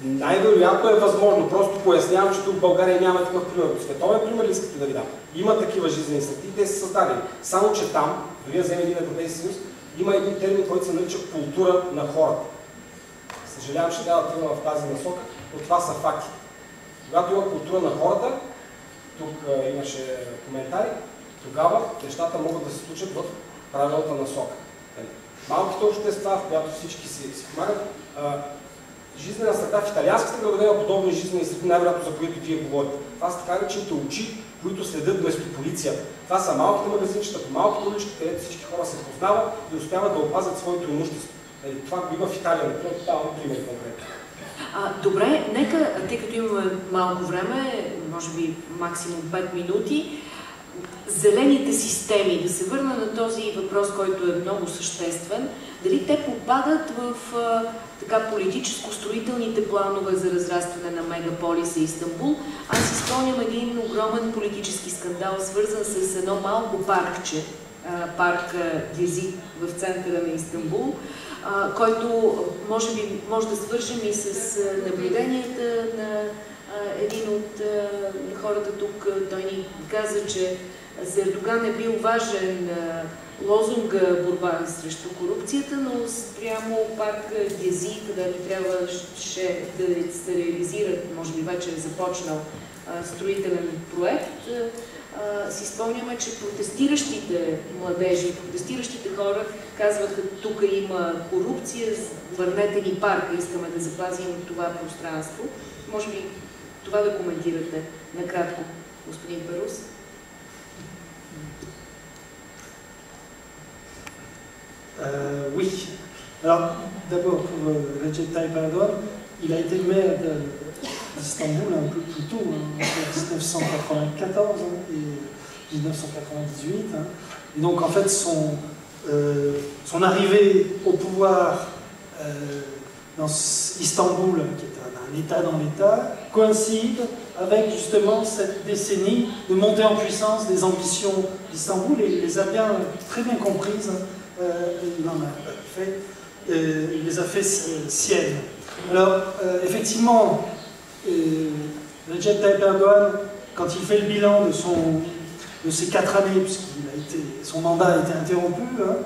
Най-вероятно е възможно. Просто пояснявам, че тук в България няма такъв пример. Световен пример ли искате да ви дам? Има такива жизнени среди, те са създадени. Само, че там, дори да вземе един Европейски съюз, има един термин, който се нарича култура на хората. Съжалявам, че трябва да тръгна в тази насока, но това са факти. Когато има култура на хората, тук имаше коментари, тогава нещата могат да се случат в правилната насока. Нали? Малките общества, в която всички си, си помагат, жизнена среда в италианските градове има подобни жизнени среди, най-вероятно за които вие говорите. Това са така наречените очи, които следят вместо полицията. Това са малките магазинчета, по малките улички, където всички хора се познават и успяват да опазят своето имущество. Нали, това го има в Италия, например, давам пример конкретно. А, добре, нека, тъй като имаме малко време, може би максимум 5 минути, зелените системи, да се върна на този въпрос, който е много съществен, дали те попадат в така политическо-строителните планове за разрастване на мегаполиса Истанбул. Аз изпълням един огромен политически скандал, свързан с едно малко паркче, парк Гези в центъра на Истанбул, който може би може да свържем и с наблюденията на един от хората тук. Той ни каза, че за Ердоган е бил важен лозунга борба срещу корупцията, но спрямо парк Гези, където трябваше да се реализират, може би вече е започнал строителен проект, си спомняме, че протестиращите младежи, протестиращите хора казваха, тук има корупция, върнете ни парка, искаме да запазим това пространство. Може би това да коментирате накратко, господин Перус. Euh, oui. Alors, d'abord, pour euh, Recep Tayyip Erdogan, il a été maire d'Istanbul un peu plus tôt, hein, en 1994 hein, et 1998. Hein. Donc, en fait, son, euh, arrivée au pouvoir dans Istanbul, qui est un, État dans l'État, coïncide avec justement cette décennie de montée en puissance des ambitions d'Istanbul et il les a bien, très bien comprises fait, euh, il les a fait siennes. Alors, euh, effectivement, Recep Tayyip Erdogan, quand il fait le bilan de, ses quatre années, été, son mandat a été interrompu, hein,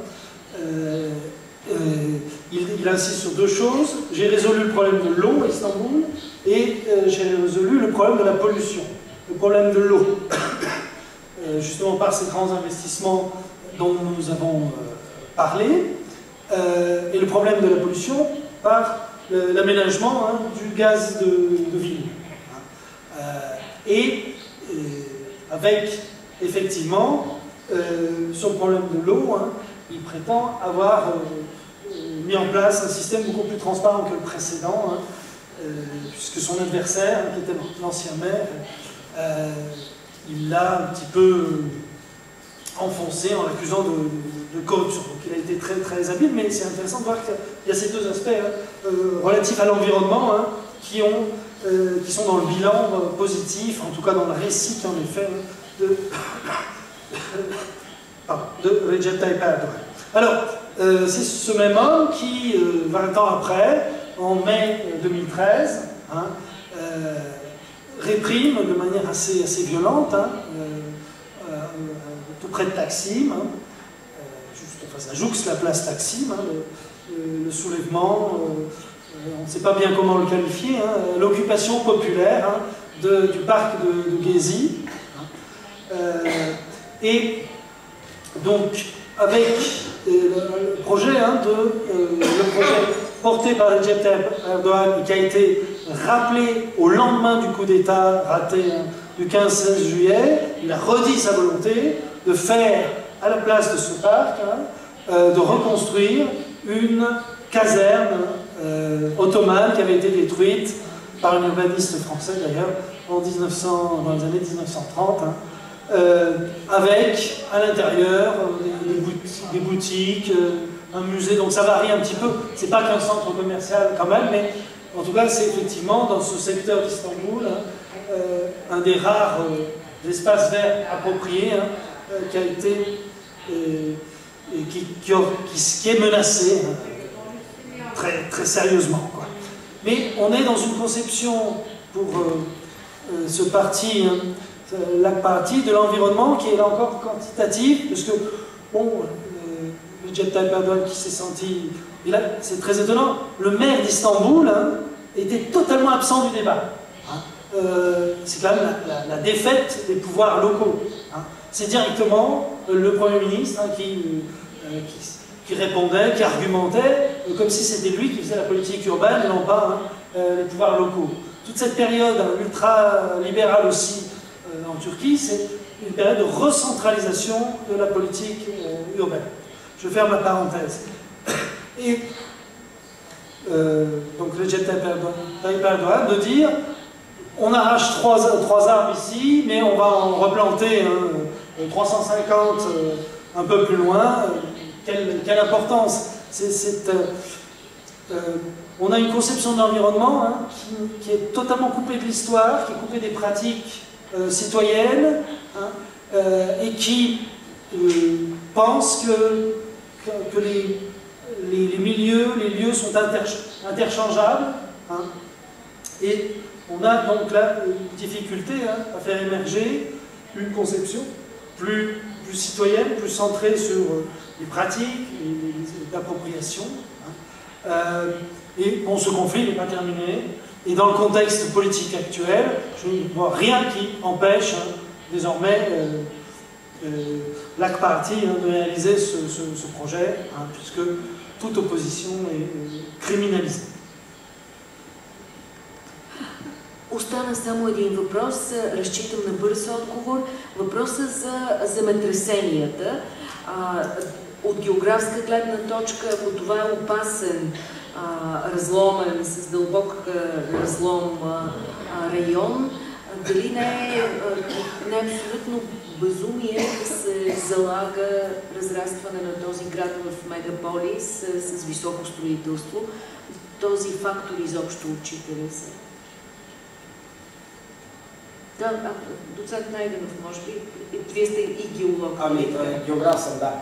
il, insiste sur deux choses. J'ai résolu le problème de l'eau à Istanbul et j'ai résolu le problème de la pollution. Le problème de l'eau, justement par ces grands investissements dont nous avons parler, euh, et le problème de la pollution par l'aménagement hein, du gaz de, ville. Euh, et euh, avec effectivement son problème de l'eau, hein, il prétend avoir mis en place un système beaucoup plus transparent que le précédent, hein, puisque son adversaire, qui était l'ancien maire, il l'a un petit peu enfoncé en l'accusant de, corruption. Donc il a été très très habile, mais c'est intéressant de voir qu'il y a ces deux aspects hein, euh, relatifs à l'environnement hein, qui, euh, qui sont dans le bilan euh, positif, en tout cas dans le récit en effet de, de Recep. Alors, c'est ce même homme qui, 20 ans après, en mai 2013, hein, réprime de manière assez, assez violente, tout près de Taksim, ça jouxte la place Taksim, le, le, soulèvement on ne sait pas bien comment le qualifier, hein, l'occupation populaire hein, du parc de, de. Hein. Euh, et donc, avec euh, le, projet, de, euh, projet porté par Recep Erdogan, qui a été rappelé au lendemain du coup d'État raté du 15-16 juillet, il a redit sa volonté de faire, à la place de ce parc, de reconstruire une caserne euh, ottomane qui avait été détruite par un urbaniste français d'ailleurs en 1900, dans les années 1930, hein, euh, avec à l'intérieur des, boutiques, euh, un musée, donc ça varie un petit peu. C'est pas qu'un centre commercial quand même, mais en tout cas c'est effectivement dans ce secteur d'Istanbul hein, un des rares espaces verts appropriés hein, qui a été et qui, qui, est menacé très, très sérieusement. Quoi. Mais on est dans une conception pour euh, euh, ce parti, hein, euh, la partie de l'environnement qui est là encore quantitative, parce que, bon, le Jet Erdogan qui s'est senti. C'est très étonnant, le maire d'Istanbul hein, était totalement absent du débat. Hein. c'est quand même la, défaite des pouvoirs locaux. C'est directement le Premier ministre qui, qui qui répondait, qui argumentait, euh, comme si c'était lui qui faisait la politique urbaine non pas hein, euh, les pouvoirs locaux. Toute cette période hein, ultra-libérale aussi euh, en Turquie, c'est une période de recentralisation de la politique urbaine. Je ferme la parenthèse. Et donc le Jet Tayyip Erdogan de dire on arrache trois, arbres ici, mais on va en replanter 350 hein, un peu plus loin, quelle, importance euh, euh, On a une conception de l'environnement hein, qui, est totalement coupée de l'histoire, qui est coupée des pratiques euh, citoyennes, hein, et qui pense que, les, milieux, les lieux sont interchangeables. Hein. et on a donc une difficulté à faire émerger une conception plus, citoyenne, plus centrée sur les pratiques d'appropriation. Hein. Euh, et bon, ce conflit n'est pas terminé. Et dans le contexte politique actuel, je ne vois rien qui empêche hein, désormais euh, euh, Party hein, de réaliser ce, projet, puisque toute opposition est criminalisée. Остана само един въпрос, разчитам на бърз отговор. Въпросът за земетресенията. от географска гледна точка, ако това е опасен, разломен, с дълбок а, разлом район, дали не е, не е абсолютно безумие да се залага разрастване на този град в мегаполис с, с високо строителство? Този фактор изобщо отчита ли се? Да, доцент Найденов, може би, вие сте и геолог. Ами, географ съм, да.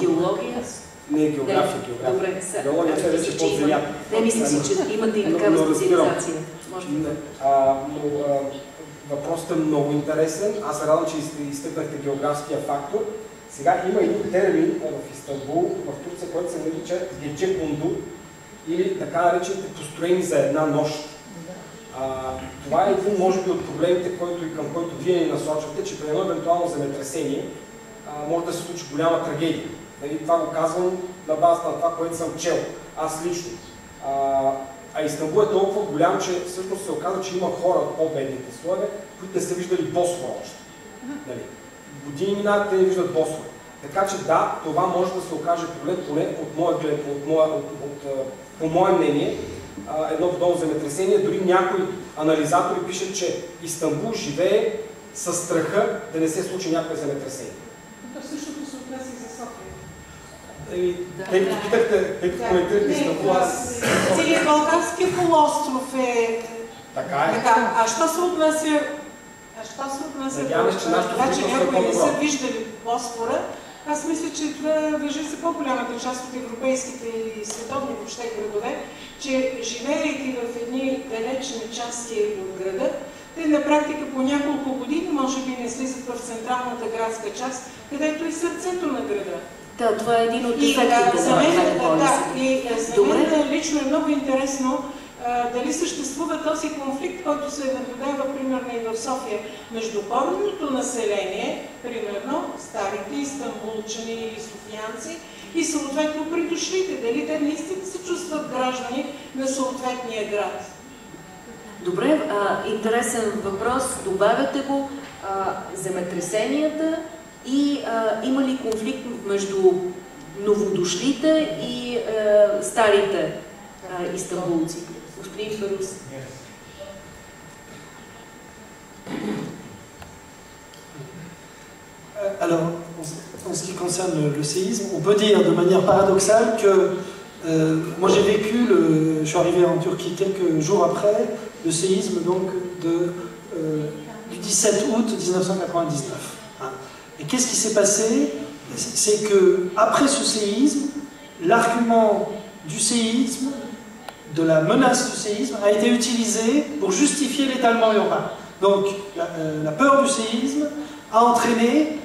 Геология? Не, география, география. Добре, сега. Геологията е вече под земята. Не, мисля си, че имате и такава специализация. Може би. Въпросът е много интересен. Аз се радвам, че изтъкнахте географския фактор. Сега има един термин в Истанбул, в Турция, който се нарича гече кунду или така наречените построени за една нощ. А, това е един, може би, от проблемите, който и към който вие ни насочвате, че при едно евентуално земетресение може да се случи голяма трагедия. Нали, това го казвам на базата на това, което съм чел, аз лично. А, а Истанбул е толкова голям, че всъщност се оказа, че има хора от по-бедните слоеве, които не са виждали босфора още. Нали, години минават, те не виждат босфора. Така че да, това може да се окаже проблем, поне от глед, от от, от, от, по мое мнение, едно подобно земетресение. Дори някои анализатори пишат, че Истанбул живее със страха да не се случи някое земетресение. Същото се отнася и за София. Тъй като питахте, тъй като коментирате Истанбул, аз... Целият Балканския полуостров е... Така е. Така. А що се отнася А що се отнася Надяваме се, че нашето това, че е някои не са виждали Босфора, аз мисля, че това въжи за по-голямата част от европейските и световни въобще градове, че живеейки в едни далечни части от града, те на практика по няколко години може би не слизат в централната градска част, където е сърцето на града. Да, това е един от И ефектите за мен, да, мегаполиса. и а, за Добре. мен лично е много интересно а, дали съществува този конфликт, който се наблюдава примерно и в София между коренното население, примерно старите истанбулчани или софиянци, и съответно придошлите. Дали те наистина се чувстват граждани на съответния град? Добре, а, интересен въпрос. Добавяте го а, земетресенията и а, има ли конфликт между новодошлите и а, старите а, истанбулци? Господин Фарус. Euh, Alors, en ce qui concerne le, séisme, on peut dire de manière paradoxale que euh, moi j'ai vécu, je suis arrivé en Turquie quelques jours après le séisme donc euh, du 17 août 1999. hein. Et qu'est-ce qui s'est passé? C'est que après ce séisme, l'argument du séisme, de la menace du séisme, a été utilisé pour justifier l'étalement urbain. Donc la, euh, la peur du séisme a entraîné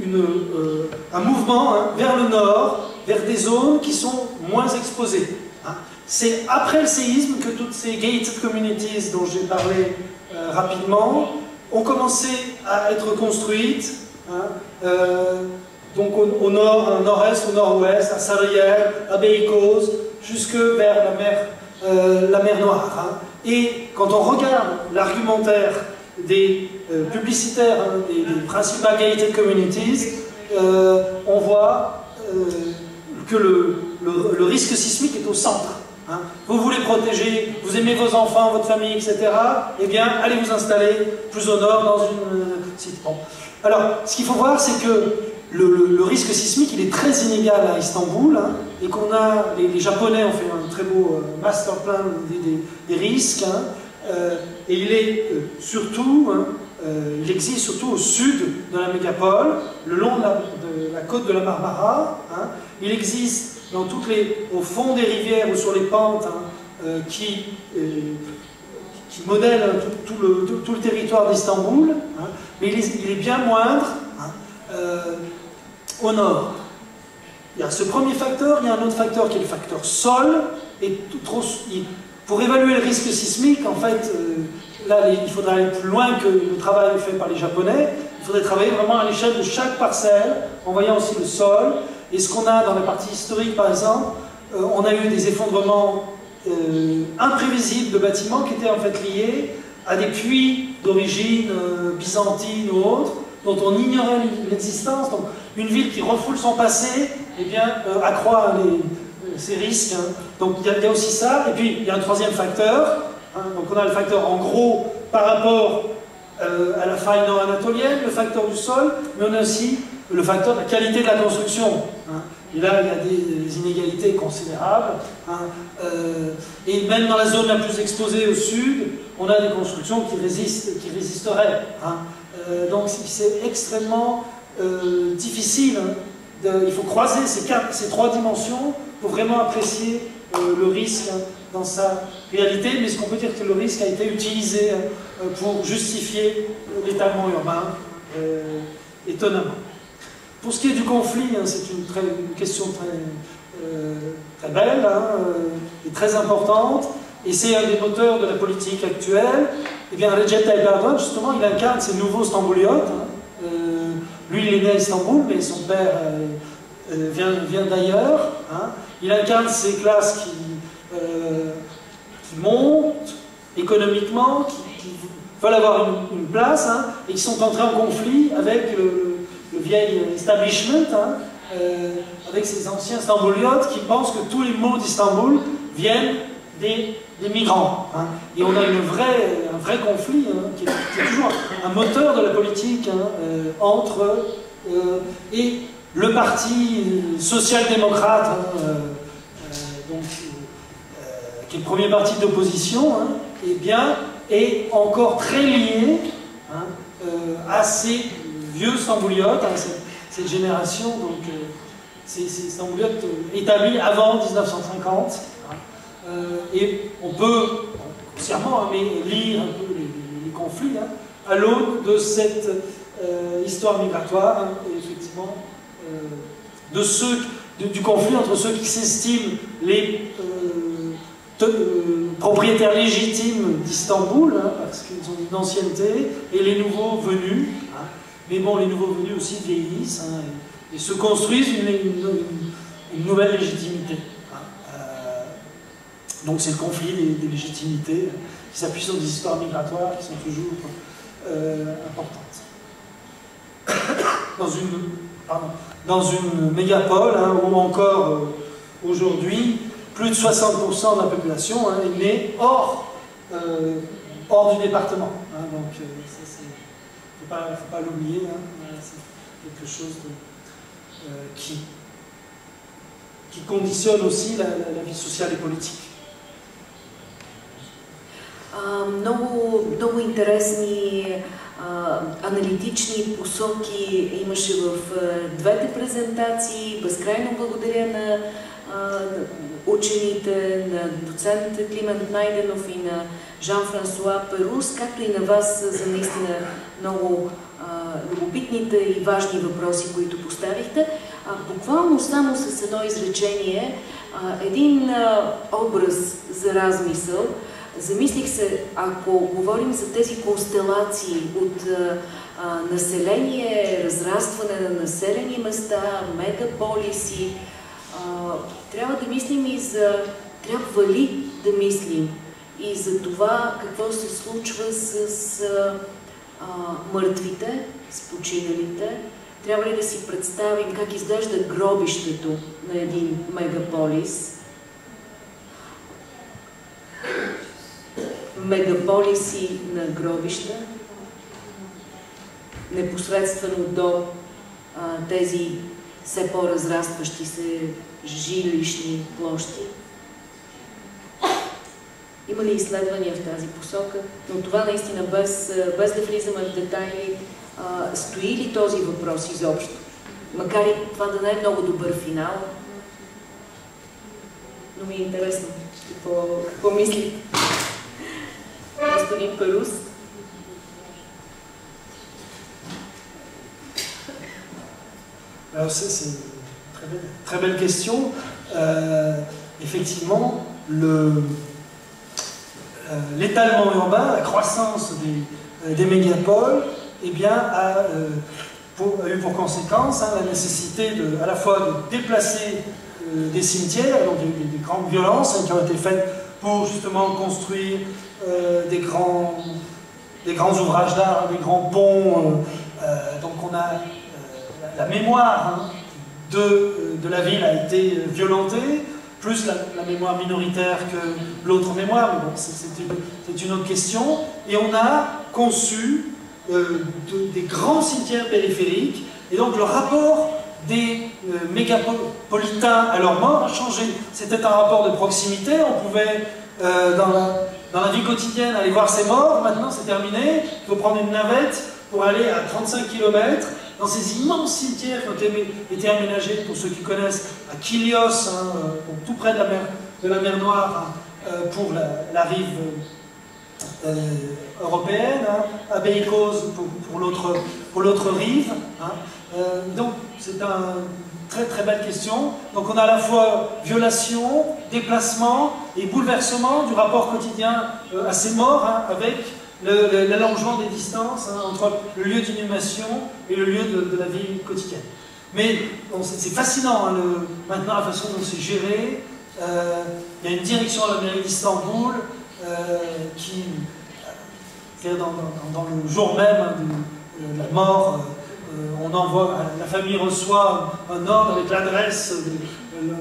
euh, un mouvement hein, vers le nord, vers des zones qui sont moins exposées. hein. C'est après le séisme que toutes ces gated communities dont j'ai parlé euh, rapidement ont commencé à être construites. hein, euh, donc au, nord, au nord-est, au nord-ouest, à Sarıyer, à Beykoz, jusque vers la mer, la mer Noire. Et quand on regarde l'argumentaire des euh, publicitaires hein, des, des principales gated communities, euh, on voit euh, que le, risque sismique est au centre. hein. Vous voulez protéger, vous aimez vos enfants, votre famille, etc. Eh bien, allez vous installer plus au nord dans une site. Alors, ce qu'il faut voir, c'est que le, risque sismique, il est très inégal à Istanbul, hein, et qu'on a, les, Japonais ont fait un très beau master plan des, risques, euh, et il est euh, surtout, hein, euh, il existe surtout au sud de la mégapole, le long de la, côte de la Marmara. hein. Il existe dans toutes les, au fond des rivières ou sur les pentes hein, qui, modèlent tout, le, territoire d'Istanbul, mais il est, bien moindre au nord. Il y a ce premier facteur, il y a un autre facteur qui est le facteur sol. Et trop- pour évaluer le risque sismique, en fait, euh, là, il faudra aller plus loin que le travail fait par les Japonais. Il faudrait travailler vraiment à l'échelle de chaque parcelle, en voyant aussi le sol. Et ce qu'on a dans la partie historique, par exemple, euh, on a eu des effondrements euh, imprévisibles de bâtiments qui étaient en fait liés à des puits d'origine byzantine ou autre, dont on ignorait l'existence. Donc, une ville qui refoule son passé, eh bien, accroît les, ces risques. hein. Donc, il y, a- aussi ça. Et puis, il y a un troisième facteur. hein. Donc, on a le facteur en gros par rapport euh, à la faille nord-anatolienne, le facteur du sol, mais on a aussi le facteur de la qualité de la construction. hein. Et là, il y a des, inégalités considérables. Euh, et même dans la zone la plus exposée au sud, on a des constructions qui résistent, qui résisteraient. Euh, donc c'est- extrêmement difficile. Il faut croiser ces, trois dimensions pour vraiment apprécier euh, le risque dans sa réalité. Mais ce qu'on peut dire que le risque a été utilisé euh, pour justifier l'étalement urbain, euh, étonnamment. Pour ce qui est du conflit, hein, c'est une, question très, belle hein, et très importante, et c'est un des moteurs de la politique actuelle. Eh bien, Recep Tayyip justement, il incarne ces nouveaux Stambouliotes. hein. Lui, il est né à Istanbul, mais son père euh, euh, vient, d'ailleurs. hein. Il incarne ces classes qui, euh, montent économiquement, qui, veulent avoir une, place, hein, et qui sont entrés en conflit avec le, vieil establishment, hein, avec ces anciens Stambouliotes qui pensent que tous les maux d'Istanbul viennent des, migrants. hein. Et on a une un vrai conflit hein, qui, est, toujours un moteur de la politique hein, euh, entre euh, et le parti social-démocrate, euh, euh, qui est le premier parti d'opposition, eh bien, est encore très lié hein, assez vieux stambouliotes, hein, cette, génération, donc stambouliotes établis avant 1950. Hein, et on peut, consciemment, mais lire un peu les, conflits à l'aune de cette histoire migratoire, et effectivement, de ceux, du conflit entre ceux qui s'estiment les propriétaires légitimes d'Istanbul, hein, parce qu'ils ont une ancienneté, et les nouveaux venus. Hein. Mais bon, les nouveaux venus aussi vieillissent hein, et, se construisent une, nouvelle légitimité. Donc c'est le conflit des, légitimités qui s'appuie sur des histoires migratoires qui sont toujours euh, importantes. Dans une, dans une mégapole, où encore euh, aujourd'hui, plus de 60% de la population hein, est née hors, euh, hors du département. Hein, donc, il euh, ne faut pas, l'oublier. Hein, c'est quelque chose qui, qui conditionne aussi la, vie sociale et politique. Много, много интересни аналитични посоки имаше в двете презентации. Безкрайно благодаря на учените, на доцент Климент Найденов и на Жан-Франсуа Перус, както и на вас за наистина много любопитните и важни въпроси, които поставихте. А, буквално само с едно изречение, а, един а, образ за размисъл. Замислих се, ако говорим за тези констелации от а, а, население, разрастване на населени места, мегаполиси, трябва да мислим и за... Трябва ли да мислим и за това какво се случва с а, а, мъртвите, с починалите. Трябва ли да си представим как изглежда гробището на един мегаполис? Мегаполиси на гробища, непосредствено до а, тези все по-разрастващи се жилищни площи. Има ли изследвания в тази посока? Но това наистина, без, без да влизаме в детайли, а, стои ли този въпрос изобщо? Макар и това да не е много добър финал, но ми е интересно какво, какво мисли C'est une très belle, très belle question. Euh, effectivement, euh, l'étalement urbain, la croissance des, euh, mégapoles, eh bien, a, eu pour conséquence hein, la nécessité de, à la fois de déplacer des cimetières, donc des, grandes violences hein, qui ont été faites pour justement construire des, grands, des grands ouvrages d'art, des grands ponts. donc on a la mémoire hein, de, de, la ville a été violentée, plus la, mémoire minoritaire que l'autre mémoire, mais bon, c'est une, autre question. Et on a conçu euh, des grands cimetières périphériques, et donc le rapport des euh, mégapolitains à leur mort a changé. C'était un rapport de proximité, on pouvait, euh, dans, dans la vie quotidienne, aller voir ses morts, maintenant c'est terminé, il faut prendre une navette pour aller à 35 km dans ces immenses cimetières qui ont été aménagés, pour ceux qui connaissent, à Kilios, hein, euh, tout près de la mer, de la mer Noire, hein, euh, pour la, rive euh, européenne, hein, à Beykoz pour, l'autre rive. donc c'est une très très belle question. Donc on a à la fois violation, déplacement et bouleversement du rapport quotidien à ces morts avec l'allongement des distances hein, entre le lieu d'inhumation et le lieu de, la vie quotidienne. Mais c'est fascinant hein, maintenant la façon dont c'est géré. Euh, il y a une direction à la mairie d'Istanbul euh, qui, euh, dans, le jour même hein, de, la mort, on envoie, la famille reçoit un ordre avec l'adresse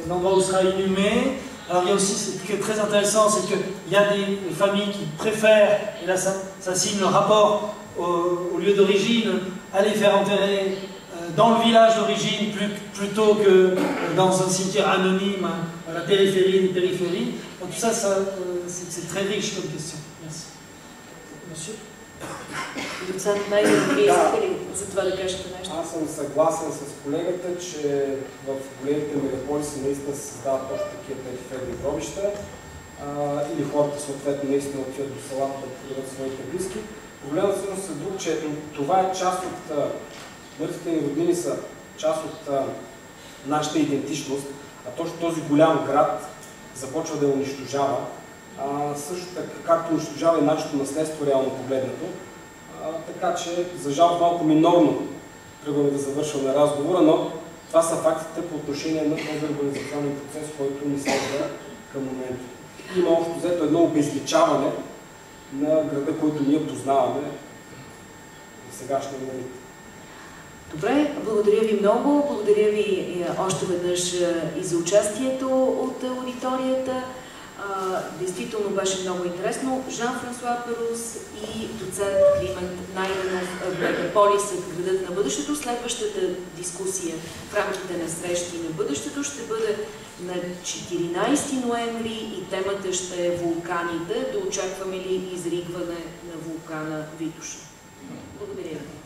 l'endroit où sera inhumé. Alors il y a aussi ce qui est très intéressant, c'est qu'il y a des, familles qui préfèrent, et là ça, signe le rapport au, lieu d'origine, aller faire enterrer euh, dans le village d'origine plutôt que euh, dans un cimetière anonyme à la périphérie des périphéries. Donc tout ça, ça euh, c'est très riche comme question. Merci. Monsieur? Доцент Найденов, вие искате ли за това да кажете нещо? Аз съм съгласен с колегата, че в големите мегаполиси наистина се създават точно такива периферни гробища или хората съответно наистина отиват до салата да подадат своите близки. Проблемът всъщност е друг, че това е част от мъртвите ни роднини са част от нашата идентичност, а точно този голям град започва да я унищожава. Също така, както унищожава и нашето наследство, реално погледнато. А, така че, за жалост, малко минорно тръгваме да завършваме разговора, но това са фактите по отношение на този урбанизационен процес, който ни следва към момента. Има общо взето едно обезличаване на града, който ние познаваме в сегашния момент. Добре, благодаря ви много. Благодаря ви е, още веднъж е, и за участието от аудиторията. Действително беше много интересно. Жан-Франсуа Перус и доцент Климент Найденов Мегаполисът, градът на бъдещето. Следващата дискусия в рамките на срещи на бъдещето ще бъде на 14 ноември и темата ще е вулканите. Да очакваме ли изригване на вулкана Витоша? Благодаря ви.